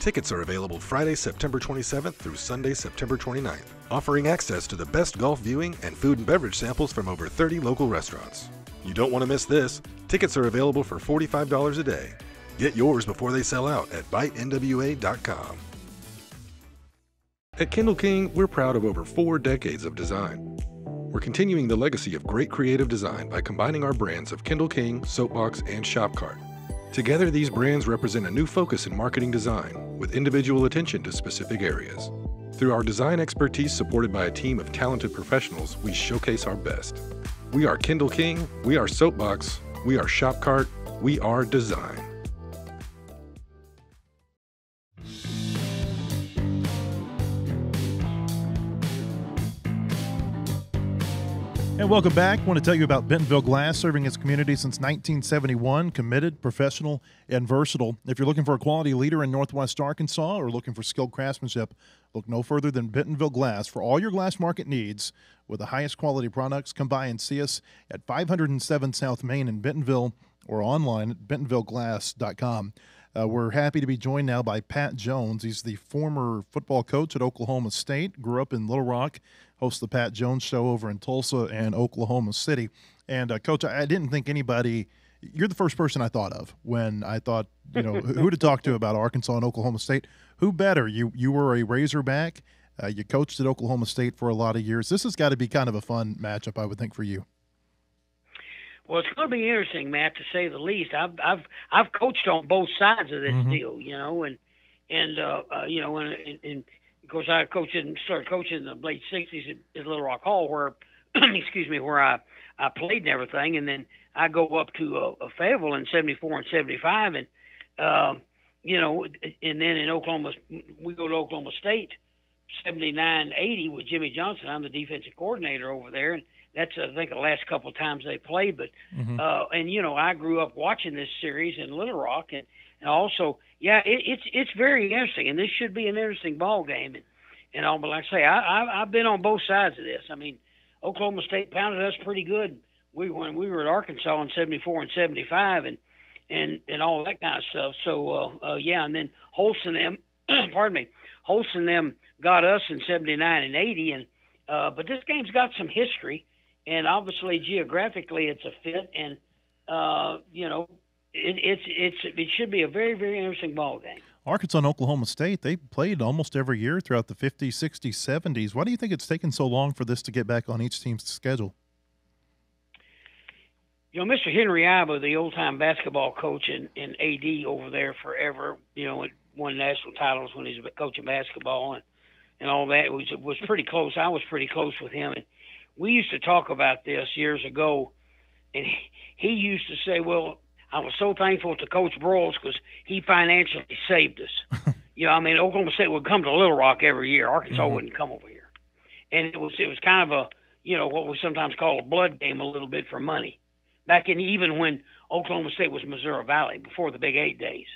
Tickets are available Friday, September 27th through Sunday, September 29th, offering access to the best golf viewing and food and beverage samples from over 30 local restaurants. You don't want to miss this. Tickets are available for $45 a day. Get yours before they sell out at BiteNWA.com. At Kindle King, we're proud of over four decades of design. We're continuing the legacy of great creative design by combining our brands of Kindle King, Soapbox, and Shopcart. Together, these brands represent a new focus in marketing design with individual attention to specific areas. Through our design expertise supported by a team of talented professionals, we showcase our best. We are Kindle King, we are Soapbox, we are Shopcart, we are Design. And welcome back. I want to tell you about Bentonville Glass, serving its community since 1971, committed, professional, and versatile. If you're looking for a quality leader in Northwest Arkansas or looking for skilled craftsmanship, look no further than Bentonville Glass for all your glass market needs. With the highest quality products, come by and see us at 507 South Main in Bentonville or online at bentonvilleglass.com. Uh, we're happy to be joined now by Pat Jones. He's the former football coach at Oklahoma State, grew up in Little Rock, hosts the Pat Jones Show over in Tulsa and Oklahoma City. And, uh, Coach, I, I didn't think anybody you're the first person I thought of when I thought, you know, who to talk to about Arkansas and Oklahoma State. Who better? You you were a Razorback. Uh, you coached at Oklahoma State for a lot of years. This has got to be kind of a fun matchup, I would think, for you. Well, it's going to be interesting, Matt, to say the least. I've I've I've coached on both sides of this mm-hmm. deal, you know, and and uh, uh, you know, and, and, and of course I coached and started coaching in the late '60s at, at Little Rock Hall, where excuse me, where I I played and everything, and then I go up to uh, Fayetteville in '74 and '75, and uh, you know, and then in Oklahoma, we go to Oklahoma State, '79, '80 with Jimmy Johnson. I'm the defensive coordinator over there, and that's I think the last couple of times they played. But mm-hmm. uh, and you know I grew up watching this series in Little Rock, and, and also yeah, it, it's it's very interesting, and this should be an interesting ball game. And and all, but like I say, I, I I've been on both sides of this. I mean, Oklahoma State pounded us pretty good. We when we were at Arkansas in '74 and '75, and and and all that kind of stuff. So uh, uh, yeah, and then Holston them, pardon me, Holston them got us in '79 and '80, and uh, but this game's got some history and obviously geographically it's a fit, and uh, you know it, it's it's it should be a very very interesting ball game. Arkansas and Oklahoma State, they played almost every year throughout the 50s, 60s, 70s. Why do you think it's taken so long for this to get back on each team's schedule? You know, Mr. Henry Iba, the old time basketball coach and, and AD over there forever, you know, won national titles when he was coaching basketball and, and all that was was pretty close. I was pretty close with him. And we used to talk about this years ago, and he used to say, "Well, I was so thankful to Coach Broyles because he financially saved us." you know, I mean, Oklahoma State would come to Little Rock every year. Arkansas mm-hmm. wouldn't come over here, and it was it was kind of a you know what we sometimes call a blood game a little bit for money. Back in even when Oklahoma State was Missouri Valley before the Big Eight days,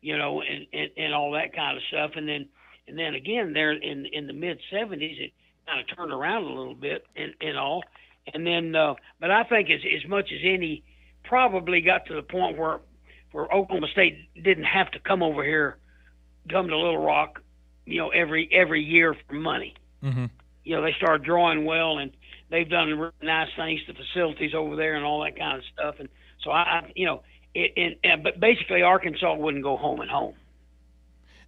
you know, and, and and all that kind of stuff, and then and then again there in in the mid '70s it kind of turned around a little bit and, and all. And then, uh, but I think as, as much as any, probably got to the point where where Oklahoma State didn't have to come over here, come to Little Rock, you know, every every year for money. Mm-hmm. You know, they started drawing well, and they've done really nice things to facilities over there and all that kind of stuff. And so I, I you know, it, and but basically Arkansas wouldn't go home and home.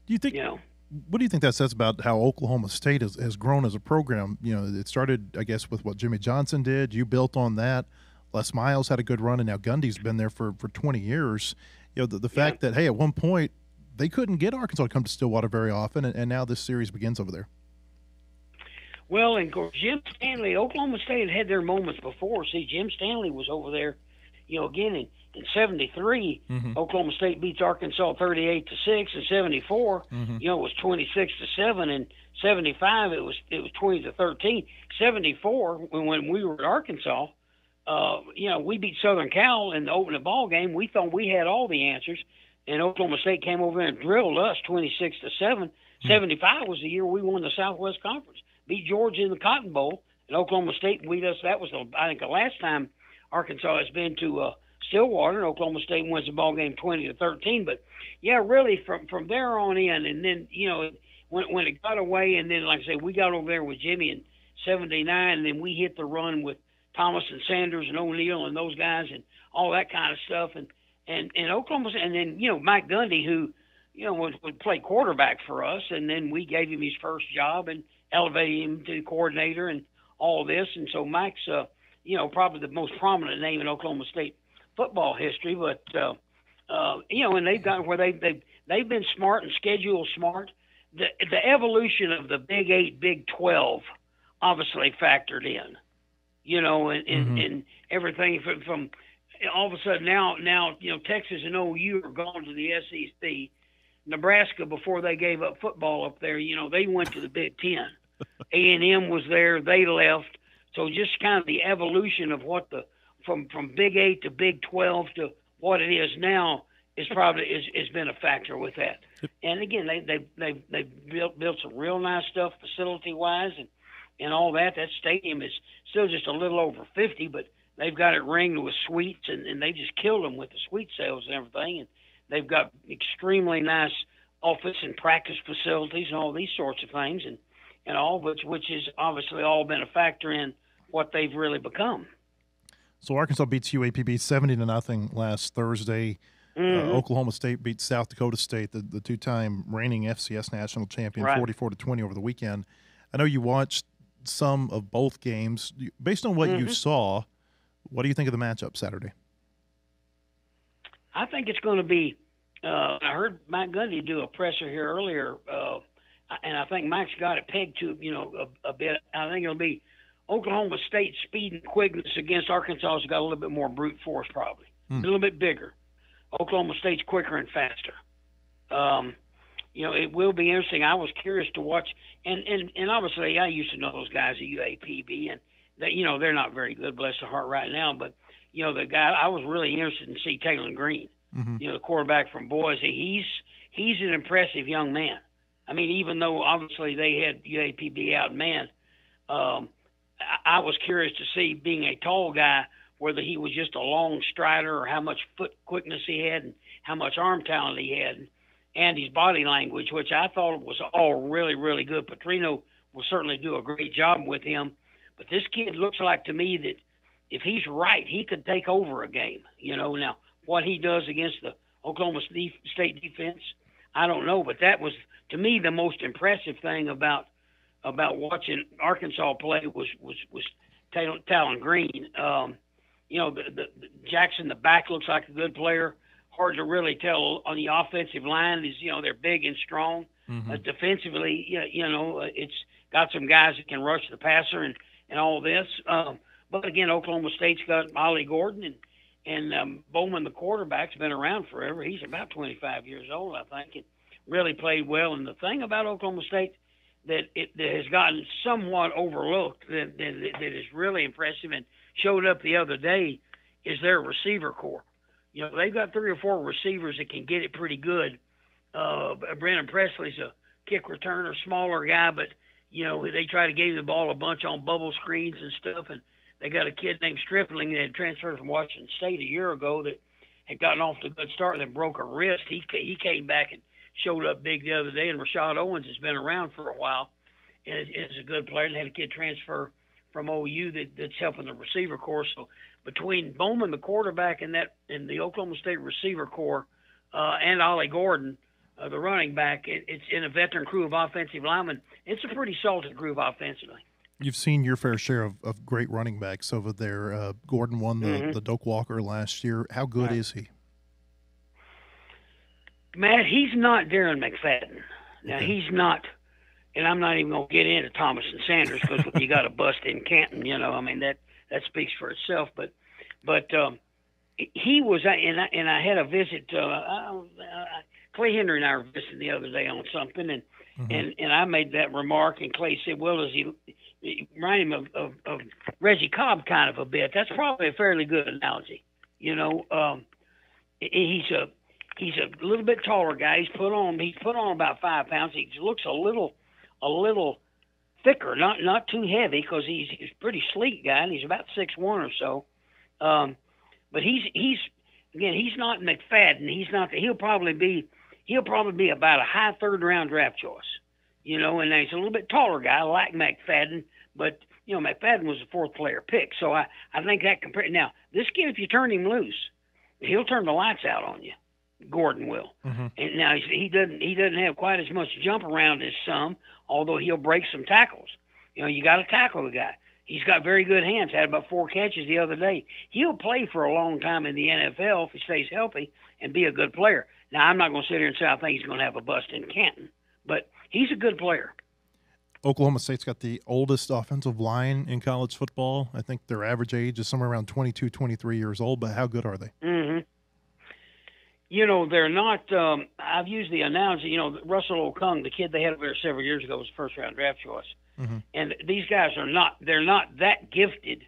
Do you think? You know, what do you think that says about how Oklahoma State has, has grown as a program? You know, it started, I guess, with what Jimmy Johnson did. You built on that. Les Miles had a good run, and now Gundy's been there for, for 20 years. You know, the, the fact yeah. that, hey, at one point, they couldn't get Arkansas to come to Stillwater very often, and, and now this series begins over there. Well, and Jim Stanley, Oklahoma State had had their moments before. See, Jim Stanley was over there, you know, again in in 73 mm-hmm. oklahoma state beats arkansas 38 to 6 and 74 mm-hmm. you know it was 26 to 7 and 75 it was it was 20 to 13 74 when, when we were at arkansas uh, you know we beat southern cal in the opening ball game we thought we had all the answers and oklahoma state came over and drilled us 26 to 7 mm-hmm. 75 was the year we won the southwest conference beat georgia in the cotton bowl and oklahoma state beat us that was the, i think the last time arkansas has been to uh, Stillwater, and Oklahoma State wins the ball game twenty to thirteen. But yeah, really from from there on in, and then you know when when it got away, and then like I say, we got over there with Jimmy in '79, and then we hit the run with Thomas and Sanders and O'Neal and those guys and all that kind of stuff, and and and Oklahoma, and then you know Mike Gundy who you know would, would play quarterback for us, and then we gave him his first job and elevated him to coordinator and all this, and so Mike's uh, you know probably the most prominent name in Oklahoma State football history, but uh, uh, you know, and they've gotten where they they they've been smart and schedule smart. The the evolution of the Big Eight, Big Twelve, obviously factored in. You know, and and, Mhm. and everything from, from all of a sudden now now you know Texas and OU are gone to the SEC. Nebraska before they gave up football up there, you know, they went to the Big Ten. A and M was there, they left. So just kind of the evolution of what the from from Big Eight to Big Twelve to what it is now is probably is has been a factor with that. And again, they they they they built built some real nice stuff facility wise and and all that. That stadium is still just a little over fifty, but they've got it ringed with suites and, and they just killed them with the suite sales and everything. And they've got extremely nice office and practice facilities and all these sorts of things and and all which which has obviously all been a factor in what they've really become. So Arkansas beats UAPB seventy to nothing last Thursday. Uh, Mhm. Oklahoma State beat South Dakota State, the, the two-time reigning FCS national champion, Right. forty-four to twenty over the weekend. I know you watched some of both games. Based on what you Mhm. saw, what do you think of the matchup Saturday? I think it's going to be. Uh, I heard Mike Gundy do a presser here earlier, uh, and I think Mike's got it pegged to you know a, a bit. I think it'll be Oklahoma State speed and quickness against Arkansas's got a little bit more brute force, probably Hmm. a little bit bigger. Oklahoma State's quicker and faster. Um, you know, it will be interesting. I was curious to watch, and and and obviously I used to know those guys at UAPB, and that you know they're not very good, bless their heart, right now. But you know the guy I was really interested in see Taylen Green Mm-hmm. you know, the quarterback from Boise. He's he's an impressive young man. I mean, even though obviously they had UAPB outmanned, um, I, I was curious to see being a tall guy whether he was just a long strider or how much foot quickness he had and how much arm talent he had, and his body language, which I thought was all really really good. Petrino will certainly do a great job with him, but this kid looks like to me that if he's right, he could take over a game. You know, now what he does against the Oklahoma State defense, I don't know, but that was to me the most impressive thing about about watching Arkansas play was was was Taylen, Taylen Green. Um, you know, the, the Jackson, the back looks like a good player. Hard to really tell on the offensive line. Is you know they're big and strong. Mm-hmm. Uh, defensively, you know, you know, uh, it's got some guys that can rush the passer and and all this. Um, but again, Oklahoma State's got Ollie Gordon and and um, Bowman, the quarterback's been around forever. He's about 25 years old, I think, and really played well. And the thing about Oklahoma State that it that has gotten somewhat overlooked that, that that is really impressive and showed up the other day is their receiver corps. You know, they've got three or four receivers that can get it pretty good. Uh, Brennan Presley's a kick returner, smaller guy, but you know they try to give him the ball a bunch on bubble screens and stuff, and they got a kid named Stribling that transferred from Washington State a year ago that had gotten off to a good start and then broke a wrist. He he came back and showed up big the other day. And Rashod Owens has been around for a while and is a good player. And had a kid transfer from OU that, that's helping the receiver corps. So between Bowman, the quarterback, and that and the Oklahoma State receiver corps, uh, and Ollie Gordon, uh, the running back, it, it's in a veteran crew of offensive linemen. It's a pretty salted group offensively. You've seen your fair share of, of great running backs over there. Uh, Gordon won the, Mhm. the Doak Walker last year. How good Right. is he? Matt, he's not Darren McFadden. Now Okay. he's not, and I'm not even gonna get into Thomas and Sanders because you got a bust in Canton. You know, I mean that that speaks for itself. But but um, he was, and I, and I had a visit. Uh, I, I, Clay Henry and I were visiting the other day on something, and Mhm. and and I made that remark, and Clay said, "Well, does he?" he Remind him of, of, of Reggie Cobb kind of a bit. That's probably a fairly good analogy. You know, um, he's a he's a little bit taller guy. He's put on he's put on about five pounds. He looks a little a little thicker, not not too heavy because he's he's a pretty sleek guy and he's about six one or so. Um, but he's he's again he's not McFadden. He's not. He'll probably be he'll probably be about a high third round draft choice. You know, and he's a little bit taller guy like McFadden, but you know McFadden was a fourth player pick, so I I think that compared now this kid if you turn him loose, he'll turn the lights out on you. Gordon will. Mhm. And now he's, he doesn't he doesn't have quite as much jump around as some, although he'll break some tackles. You know, you got to tackle the guy. He's got very good hands. Had about four catches the other day. He'll play for a long time in the NFL if he stays healthy and be a good player. Now, I'm not going to sit here and say I think he's going to have a bust in Canton, but he's a good player. Oklahoma State's got the oldest offensive line in college football. I think their average age is somewhere around 22, 23 years old, but how good are they? Mm-hmm. You know, they're not. Um, I've used the analogy, you know, Russell Okung, the kid they had over there several years ago, was first round draft choice. Mm-hmm. And these guys are not, they're not that gifted,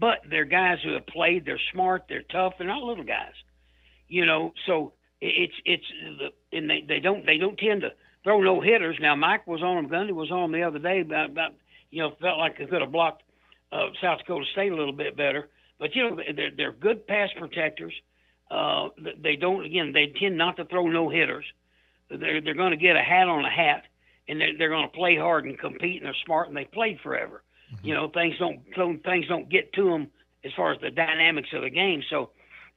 but they're guys who have played. They're smart, they're tough, they're not little guys. You know, so it's, it's, the, and they, they don't, they don't tend to throw no hitters. Now Mike was on him. Gundy was on him the other day about, about you know felt like they could have blocked uh, South Dakota State a little bit better. But you know they're they're good pass protectors. Uh, they don't again they tend not to throw no hitters. They're they're going to get a hat on a hat, and they're they're going to play hard and compete, and they're smart, and they played forever. Mm-hmm. You know things don't things don't get to them as far as the dynamics of the game. So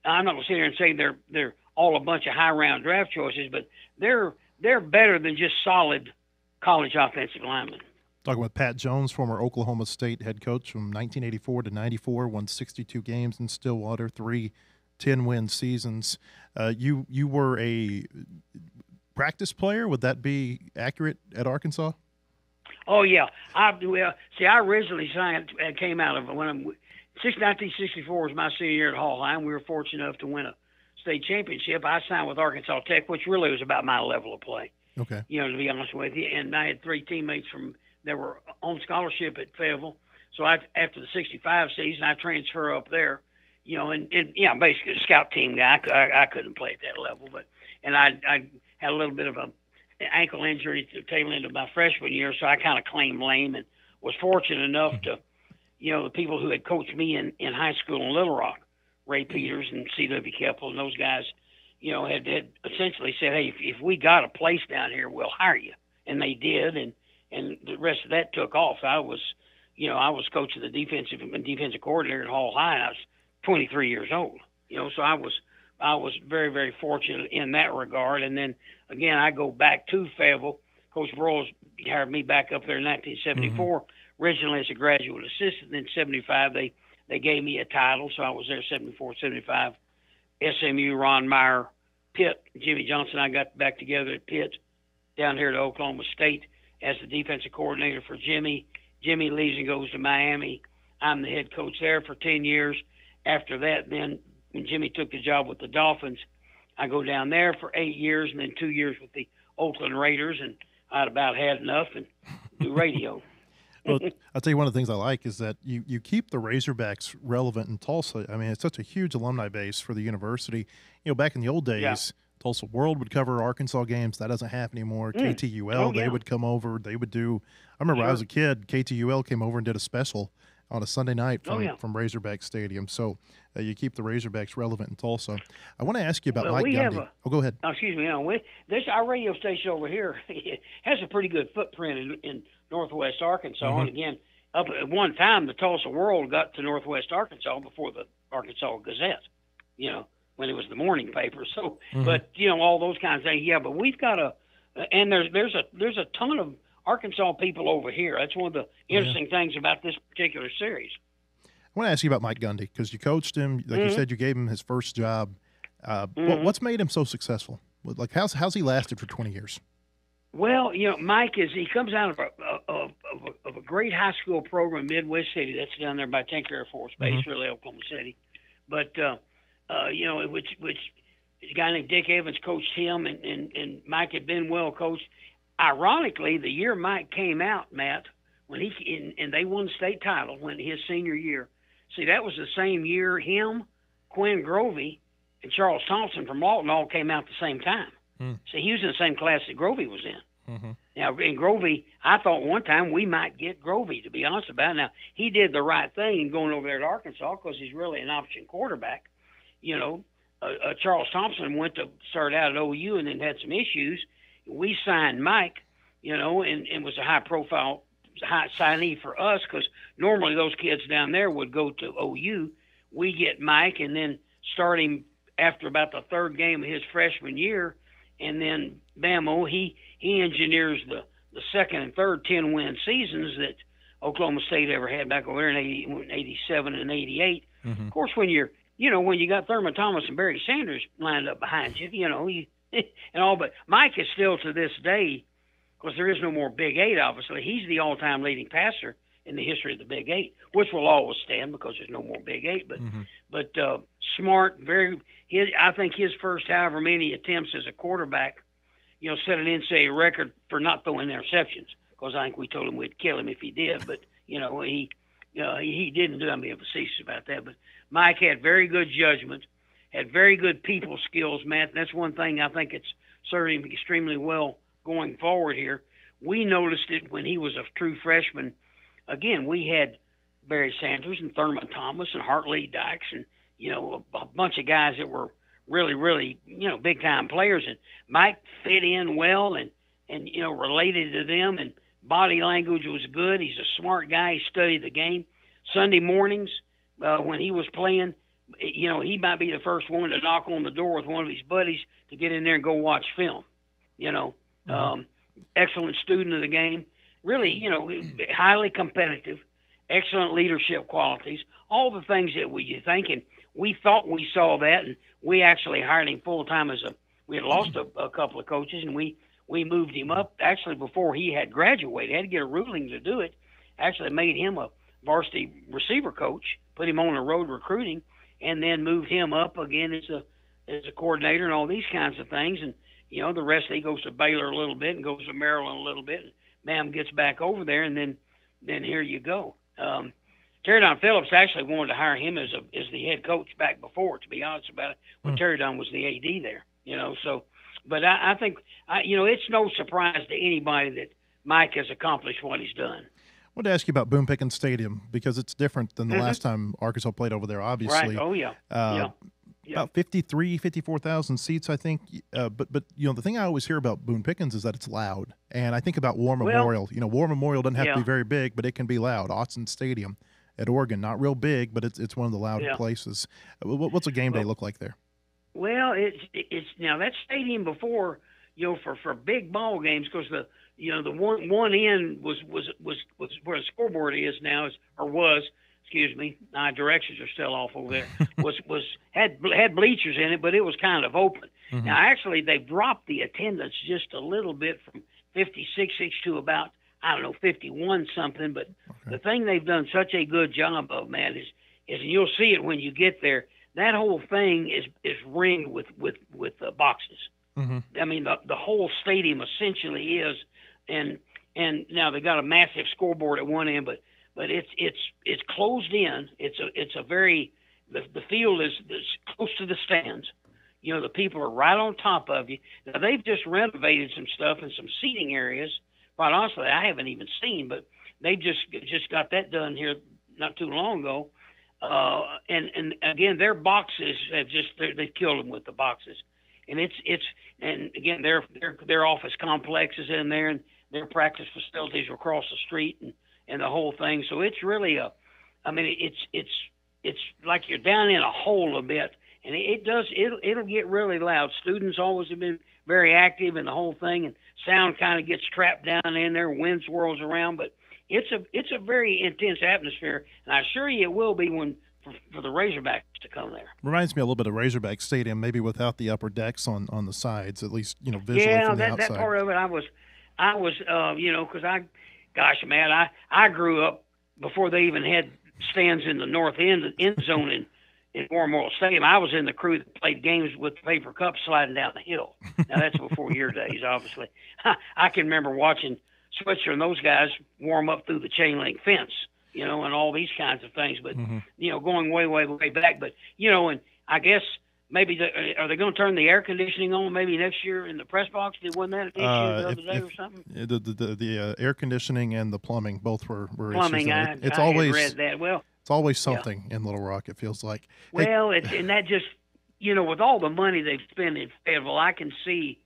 I'm not going to sit here and say they're they're all a bunch of high round draft choices, but they're they're better than just solid college offensive linemen. Talking with Pat Jones, former Oklahoma State head coach from 1984 to 94, won 62 games in Stillwater, three 10 win seasons. Uh, you you were a practice player. Would that be accurate at Arkansas? Oh yeah, I well see. I originally signed uh, came out of when I'm 1964 was my senior year at Hall Line. We were fortunate enough to win a state championship, I signed with Arkansas Tech, which really was about my level of play. Okay. You know, to be honest with you, and I had three teammates from that were on scholarship at Fayetteville. So I, after the '65 season, I transfer up there. You know, and, and yeah, basically a scout team guy. I, I, I couldn't play at that level, but and I I had a little bit of a ankle injury at the tail end of my freshman year, so I kind of claimed lame and was fortunate enough to, you know, the people who had coached me in in high school in Little Rock Ray mm-hmm. Peters and C.W. Keppel and those guys, you know, had, had essentially said, "Hey, if, if we got a place down here, we'll hire you," and they did, and and the rest of that took off. I was, you know, I was coach of the defensive and defensive coordinator at Hall High. And I was 23 years old, you know, so I was I was very very fortunate in that regard. And then again, I go back to Fayetteville. Coach Broyles hired me back up there in 1974, mm-hmm. originally as a graduate assistant. then '75, they they gave me a title, so I was there 74, 75. SMU, Ron Meyer, Pitt, Jimmy Johnson. I got back together at Pitt down here to Oklahoma State as the defensive coordinator for Jimmy. Jimmy leaves and goes to Miami. I'm the head coach there for 10 years. After that, then when Jimmy took the job with the Dolphins, I go down there for eight years and then two years with the Oakland Raiders, and I'd about had enough and do radio well, I'll tell you one of the things I like is that you, you keep the Razorbacks relevant in Tulsa. I mean, it's such a huge alumni base for the university. You know, back in the old days, yeah. Tulsa World would cover Arkansas games. That doesn't happen anymore. Mm. KTUL, oh, yeah. they would come over. They would do. I remember sure. I was a kid. KTUL came over and did a special on a Sunday night oh, from, oh, yeah. from Razorback Stadium. So uh, you keep the Razorbacks relevant in Tulsa. I want to ask you about well, Mike we Gundy. A, oh, go ahead. Oh, excuse me. You know, we, this our radio station over here has a pretty good footprint in, in Northwest Arkansas. Mm-hmm. And again, up at one time, the Tulsa World got to Northwest Arkansas before the Arkansas Gazette. You know, when it was the morning paper. So, mm-hmm. but you know, all those kinds of things. Yeah, but we've got a, and there's there's a there's a ton of Arkansas people over here. That's one of the interesting yeah. things about this particular series. I want to ask you about Mike Gundy because you coached him. Like mm-hmm. you said, you gave him his first job. Uh, mm-hmm. what, what's made him so successful? Like, how's how's he lasted for twenty years? Well, you know, Mike is he comes out of a, of, of, a, of a great high school program, Midwest City. That's down there by Tinker Air Force Base, mm-hmm. really Oklahoma City. But uh, uh, you know, which which a guy named Dick Evans coached him, and and, and Mike had been well coached. Ironically, the year Mike came out, Matt, when he and, and they won the state title when his senior year. See, that was the same year him, Quinn Grovey, and Charles Thompson from Lawton all came out at the same time. Mm. See, he was in the same class that Grovey was in. Mm-hmm. Now, in Grovey, I thought one time we might get Grovey, to be honest about it. Now, he did the right thing in going over there to Arkansas because he's really an option quarterback. You know, uh, uh, Charles Thompson went to start out at OU and then had some issues. We signed Mike, you know, and, and was a high profile high signee for us because normally those kids down there would go to OU. We get Mike and then start him after about the third game of his freshman year, and then Bamo he he engineers the the second and third ten win seasons that Oklahoma State ever had back over there in 80, 87 and 88. Mhm. Of course, when you're, you know, when you got Thurman Thomas and Barry Sanders lined up behind you, you know, you, and all, but Mike is still to this day, because there is no more Big Eight, obviously, he's the all time leading passer in the history of the Big Eight, which will always stand because there's no more Big Eight. But Mhm. but uh, smart, very. His, I think his first however many attempts as a quarterback, you know, set an NCAA record for not throwing interceptions. Because I think we told him we'd kill him if he did, but you know he, uh, he didn't do. I'm being facetious about that, but Mike had very good judgment, had very good people skills, Matt. That's one thing I think it's served him extremely well going forward here. We noticed it when he was a true freshman. Again, we had Barry Sanders and Thurman Thomas and Hart Lee Dykes and you know a, a bunch of guys that were really, really you know big time players. And Mike fit in well and and you know related to them and body language was good. He's a smart guy. He studied the game. Sunday mornings uh, when he was playing, you know he might be the first one to knock on the door with one of his buddies to get in there and go watch film. You know, um, excellent student of the game. Really, you know, highly competitive, excellent leadership qualities, all the things that we you think, and we thought we saw that, and we actually hired him full time as a. We had lost a, a couple of coaches, and we we moved him up actually before he had graduated. Had to get a ruling to do it. Actually, made him a varsity receiver coach, put him on the road recruiting, and then moved him up again as a as a coordinator and all these kinds of things. And you know, the rest he goes to Baylor a little bit and goes to Maryland a little bit. And Bam gets back over there, and then then here you go. Um, Terry Don Phillips actually wanted to hire him as a as the head coach back before. To be honest about it, when Hmm. Terry Don was the AD there, you know. So, but I, I think I, you know it's no surprise to anybody that Mike has accomplished what he's done. I wanted to ask you about Boone Pickens Stadium because it's different than the Mhm. last time Arkansas played over there. Obviously, Right? Oh yeah. Uh, yeah. Yeah. about 53 54,000 seats I think uh, but but you know the thing I always hear about Boone Pickens is that it's loud and I think about War Well- Memorial you know War Memorial doesn't have to be very big but it can be loud Autzen Stadium at Oregon not real big but it's it's one of the louder Yeah. places Uh, what's a game day look like there Well, it's it's now that stadium before you know for for big ball games because the you know the one one end was was was was where the scoreboard is now is or was excuse me my directions are still off over there was was had had bleachers in it but it was kind of open Mhm. now actually they dropped the attendance just a little bit from 56 6 to about I don't know 51 something but the thing they've done such a good job of man is is and you'll see it when you get there that whole thing is is ringed with with with uh, boxes. Mhm. I mean, the the whole stadium essentially is, and and now they got a massive scoreboard at one end, but but it's it's it's closed in. It's a it's a very the the field is, is close to the stands. You know, the people are right on top of you. Now they've just renovated some stuff and some seating areas. Quite honestly, I haven't even seen, but they just just got that done here not too long ago. Uh, and and again, their boxes have just they they've killed them with the boxes, and it's it's and again their their their office complex is in there, and their practice facilities across the street, and and the whole thing. So it's really a, I mean, it's it's it's like you're down in a hole a bit, and it, it does it'll it'll get really loud. Students always have been very active in the whole thing, and sound kind of gets trapped down in there. Wind swirls around, but it's a it's a very intense atmosphere, and I assure you it will be when for, for the Razorbacks to come there. reminds me a little bit of Razorback Stadium maybe without the upper decks on on the sides at least you know visually yeah, from the that outside that part of it, I was, I was, uh, you know, because I, gosh, man, I I grew up before they even had stands in the north end end zone in in War Memorial Stadium. I was in the crew that played games with paper cups sliding down the hill. Now that's before your days, obviously. I can remember watching Switzer and those guys warm up through the chain link fence, you know, and all these kinds of things. But Mhm. you know, going way, way, way back. But you know, and I guess maybe the, are they going to turn the air conditioning on maybe next year in the press box? Did wasn't that an issue Uh, the other if- day if- or something? The the, the, uh, air conditioning and the plumbing both were, were Plumbing, issues I. It- it's I always read that. Well, it's always Yeah. something in Little Rock it feels like Hey, well, it's and that just you know, with all the money they've spent in Fayetteville, I can see,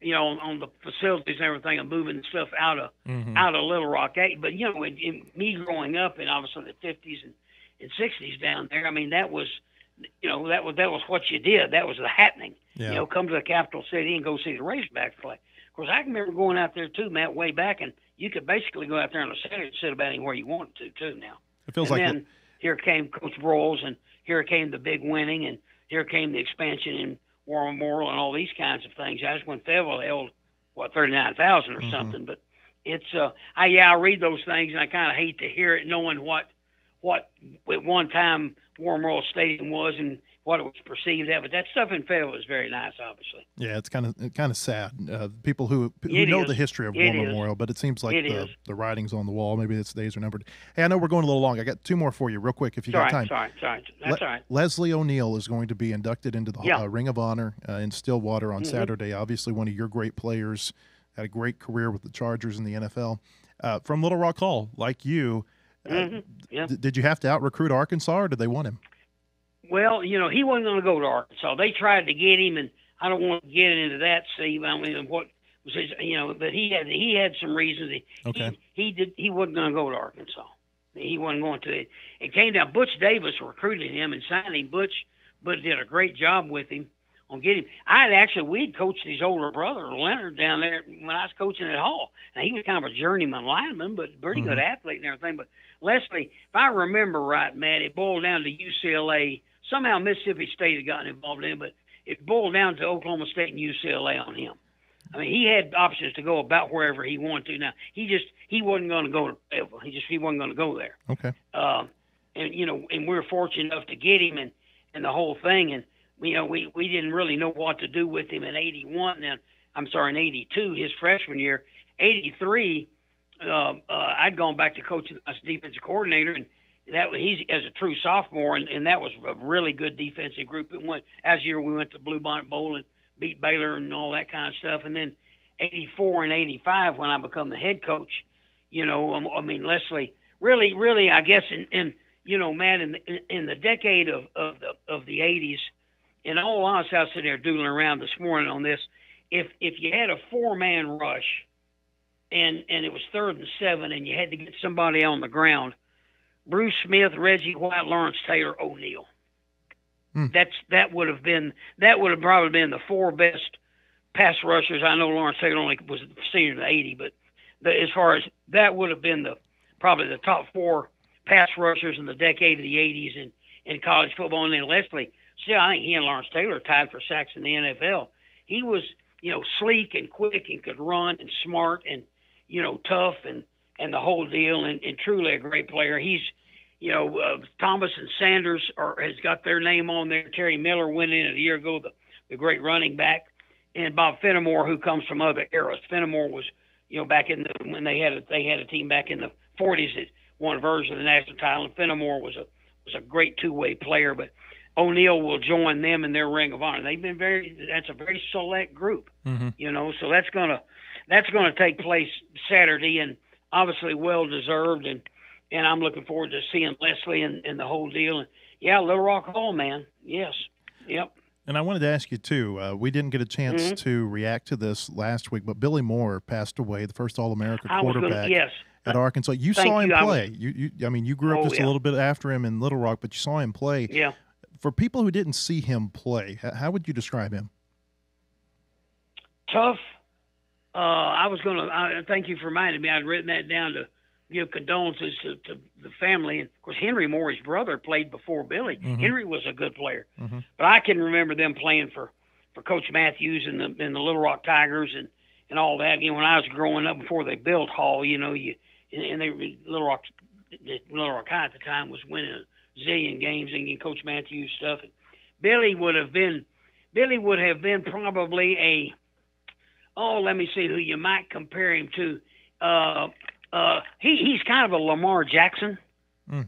you know, on, on the facilities and everything, and moving stuff out of mhm. out of Little Rock. But you know, in, in me growing up, and obviously the fifties and and sixties down there, I mean, that was, you know, that was that was what you did. That was the happening. yeah You know, come to the capital city and go see the Razorbacks play. Of course, I can remember going out there too, Matt, way back, and you could basically go out there on a Saturday and sit about anywhere you wanted to too. Now It feels and like then here came Coach Broyles, and here came the big winning, and here came the expansion in War Memorial and all these kinds of things. That's when Fayetteville held what thirty nine thousand or Mhm. something. But it's uh, I yeah, I read those things, and I kind of hate to hear it, knowing what what at one time War Memorial Stadium was and what it was perceived at. But that stuff in Fayetteville is very nice, obviously. Yeah, it's kind of kind of sad. Uh, people who who It know is. the history of It War is. Memorial, but it seems like It the, is. the writing's on the wall. Maybe its days are numbered. Hey, I know we're going a little long. I got two more for you, real quick, if you got time. sorry, sorry. That's Le- all right. Leslie O'Neal is going to be inducted into the Yeah. uh, Ring of Honor uh, in Stillwater on Mhm. Saturday. Obviously, one of your great players, had a great career with the Chargers in the NFL. Uh, from Little Rock Hall, like you, uh, Mhm. Yeah. d- did you have to out recruit Arkansas, or did they want him? Well, you know, he wasn't going to go to Arkansas. They tried to get him, and I don't want to get into that, Steve. I mean, what was his, you know, but he had he had some reasons. He, Okay. he, he did he wasn't going to go to Arkansas. He wasn't going to. It came down. Butch Davis recruited him and signed him. Butch, Butch did a great job with him on getting. I had actually we'd coached his older brother Leonard down there when I was coaching at Hall. Now he was kind of a journeyman lineman, but pretty good athlete and everything. But Leslie, if I remember right, Matt, it boiled down to UCLA. Somehow Mississippi State had gotten involved in it, but it boiled down to Oklahoma State and UCLA on him. I mean, he had options to go about wherever he wanted to. Now he just he wasn't going to go to Fayetteville. He just he wasn't going to go there. Okay. Um, and you know, and we were fortunate enough to get him and and the whole thing. And you know, we we didn't really know what to do with him in '81. Then I'm sorry, in '82, his freshman year. '83, uh, uh, I'd gone back to coaching as defensive coordinator, and that he's as a true sophomore, and, and that was a really good defensive group. It went as year we went to Bluebonnet Bowl and beat Baylor and all that kind of stuff, and then '84 and '85 when I become the head coach. You know, um, I mean Leslie, really, really, I guess in, in you know, man, in the, in the decade of of the of the '80s, in all honesty, I was sitting there doodling around this morning on this. If if you had a four man rush, and and it was third and seven, and you had to get somebody on the ground, Bruce Smith, Reggie White, Lawrence Taylor, O'Neal. Hmm. That's that would have been that would have probably been the four best pass rushers. I know Lawrence Taylor only was senior in the '80, but the, as far as that would have been the probably the top four pass rushers in the decade of the '80s in in college football. And then Leslie, still, I think he and Lawrence Taylor tied for sacks in the NFL. He was, you know, sleek and quick and could run and smart and, you know, tough and and the whole deal and, and truly a great player. He's, you know, uh, Thomas and Sanders are has got their name on there. Terry Miller went in a year ago, the the great running back, and Bob Fenimore, who comes from other eras. Fenimore was, you know, back in the when they had a, they had a team back in the 40s that won a version of the national title. And Fenimore was a was a great two way player, but O'Neal will join them in their ring of honor. They've been very that's a very select group, Mm-hmm. you know. So that's gonna that's gonna take place Saturday, and obviously well deserved. And and I'm looking forward to seeing Leslie and, and the whole deal. And yeah, Little Rock Hall, man. Yes, yep. And I wanted to ask you too. Uh, we didn't get a chance Mhm. to react to this last week, but Billy Moore passed away, the first All America quarterback gonna yes. at Arkansas. You Thank saw him you. I was- play. You, you, I mean, you grew up Oh, just a little bit after him in Little Rock, but you saw him play. Yeah. For people who didn't see him play, how would you describe him? tough. Uh, I was going to thank you for reminding me. I'd written that down to give condolences to, to the family. And of course, Henry Moore, his brother, played before Billy. Mhm. Henry was a good player, Mhm. but I can remember them playing for, for Coach Matthews and the and the Little Rock Tigers and, and all that. You know, when I was growing up before they built Hall, you know, you and, they Little Rock, Little Rock High at the time was winning a zillion games and getting Coach Matthews stuff. And Billy would have been, Billy would have been probably a oh, let me see who you might compare him to. Uh, uh, he he's kind of a Lamar Jackson. Mm.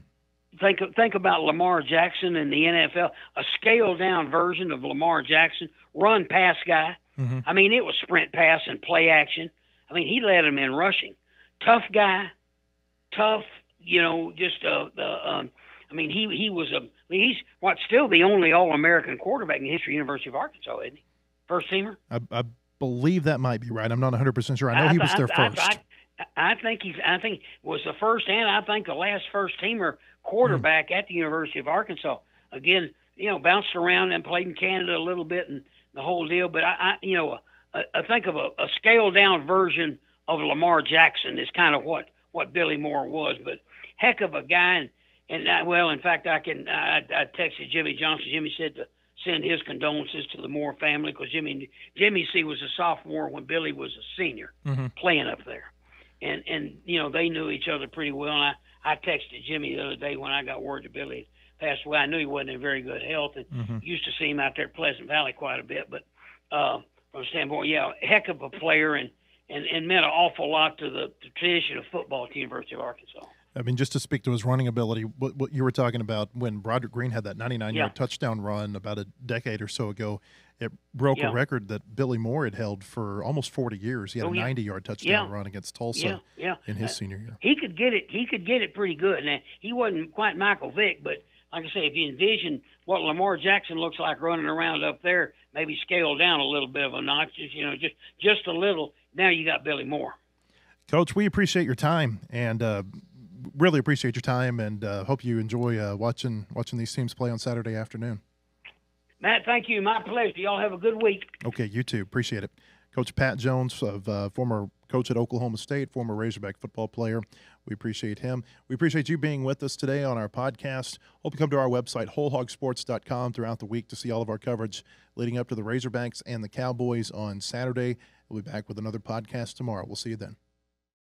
Think think about Lamar Jackson in the NFL, a scaled down version of Lamar Jackson, run pass guy. Mhm. I mean, it was sprint pass and play action. I mean, he led him in rushing. Tough guy, tough. You know, just uh, uh um, I mean, he he was a. I mean, he's what still the only All American quarterback in the history of University of Arkansas, isn't he? First teamer. I, I believe that might be right. I'm not 100 percent sure. I know he was I, first. I, I, I think he's. I think was the first and I think the last first teamer quarterback at the University of Arkansas. Again, you know, bounced around and played in Canada a little bit and the whole deal. But I, I you know, I, I think of a, a scaled down version of Lamar Jackson is kind of what what Billy Moore was, but heck of a guy. And, and I, well, in fact, I can I, I texted Jimmy Johnson. Jimmy said to send his condolences to the Moore family because Jimmy Jimmy C was a sophomore when Billy was a senior Mm-hmm. playing up there, and and you know they knew each other pretty well. And I I texted Jimmy the other day when I got word that Billy passed away. I knew he wasn't in very good health, and Mm-hmm. used to see him out there at Pleasant Valley quite a bit. But uh, from a standpoint, yeah, heck of a player, and and and meant an awful lot to the, the tradition of football at the University of Arkansas. I mean, just to speak to his running ability, what, what you were talking about when Broderick Green had that 99 yard Yeah. touchdown run about a decade or so ago, it broke Yeah. a record that Billy Moore had held for almost 40 years. He had Oh, a 90 yard touchdown run against Tulsa in his Uh, senior year. he could get it. He could get it pretty good. Now he wasn't quite Michael Vick, but like I say, if you envision what Lamar Jackson looks like running around up there, maybe scale down a little bit of a notch, just, you know, just just a little. Now you got Billy Moore. Coach, we appreciate your time and uh, really appreciate your time and uh, hope you enjoy uh, watching watching these teams play on Saturday afternoon. Matt, thank you. My pleasure. Y'all have a good week. Okay, you too. Appreciate it. Coach Pat Jones, of uh, former coach at Oklahoma State, former Razorback football player. We appreciate him. We appreciate you being with us today on our podcast. Hope you come to our website, wholehogsports.com, throughout the week to see all of our coverage leading up to the Razorbacks and the Cowboys on Saturday. We'll be back with another podcast tomorrow. We'll see you then.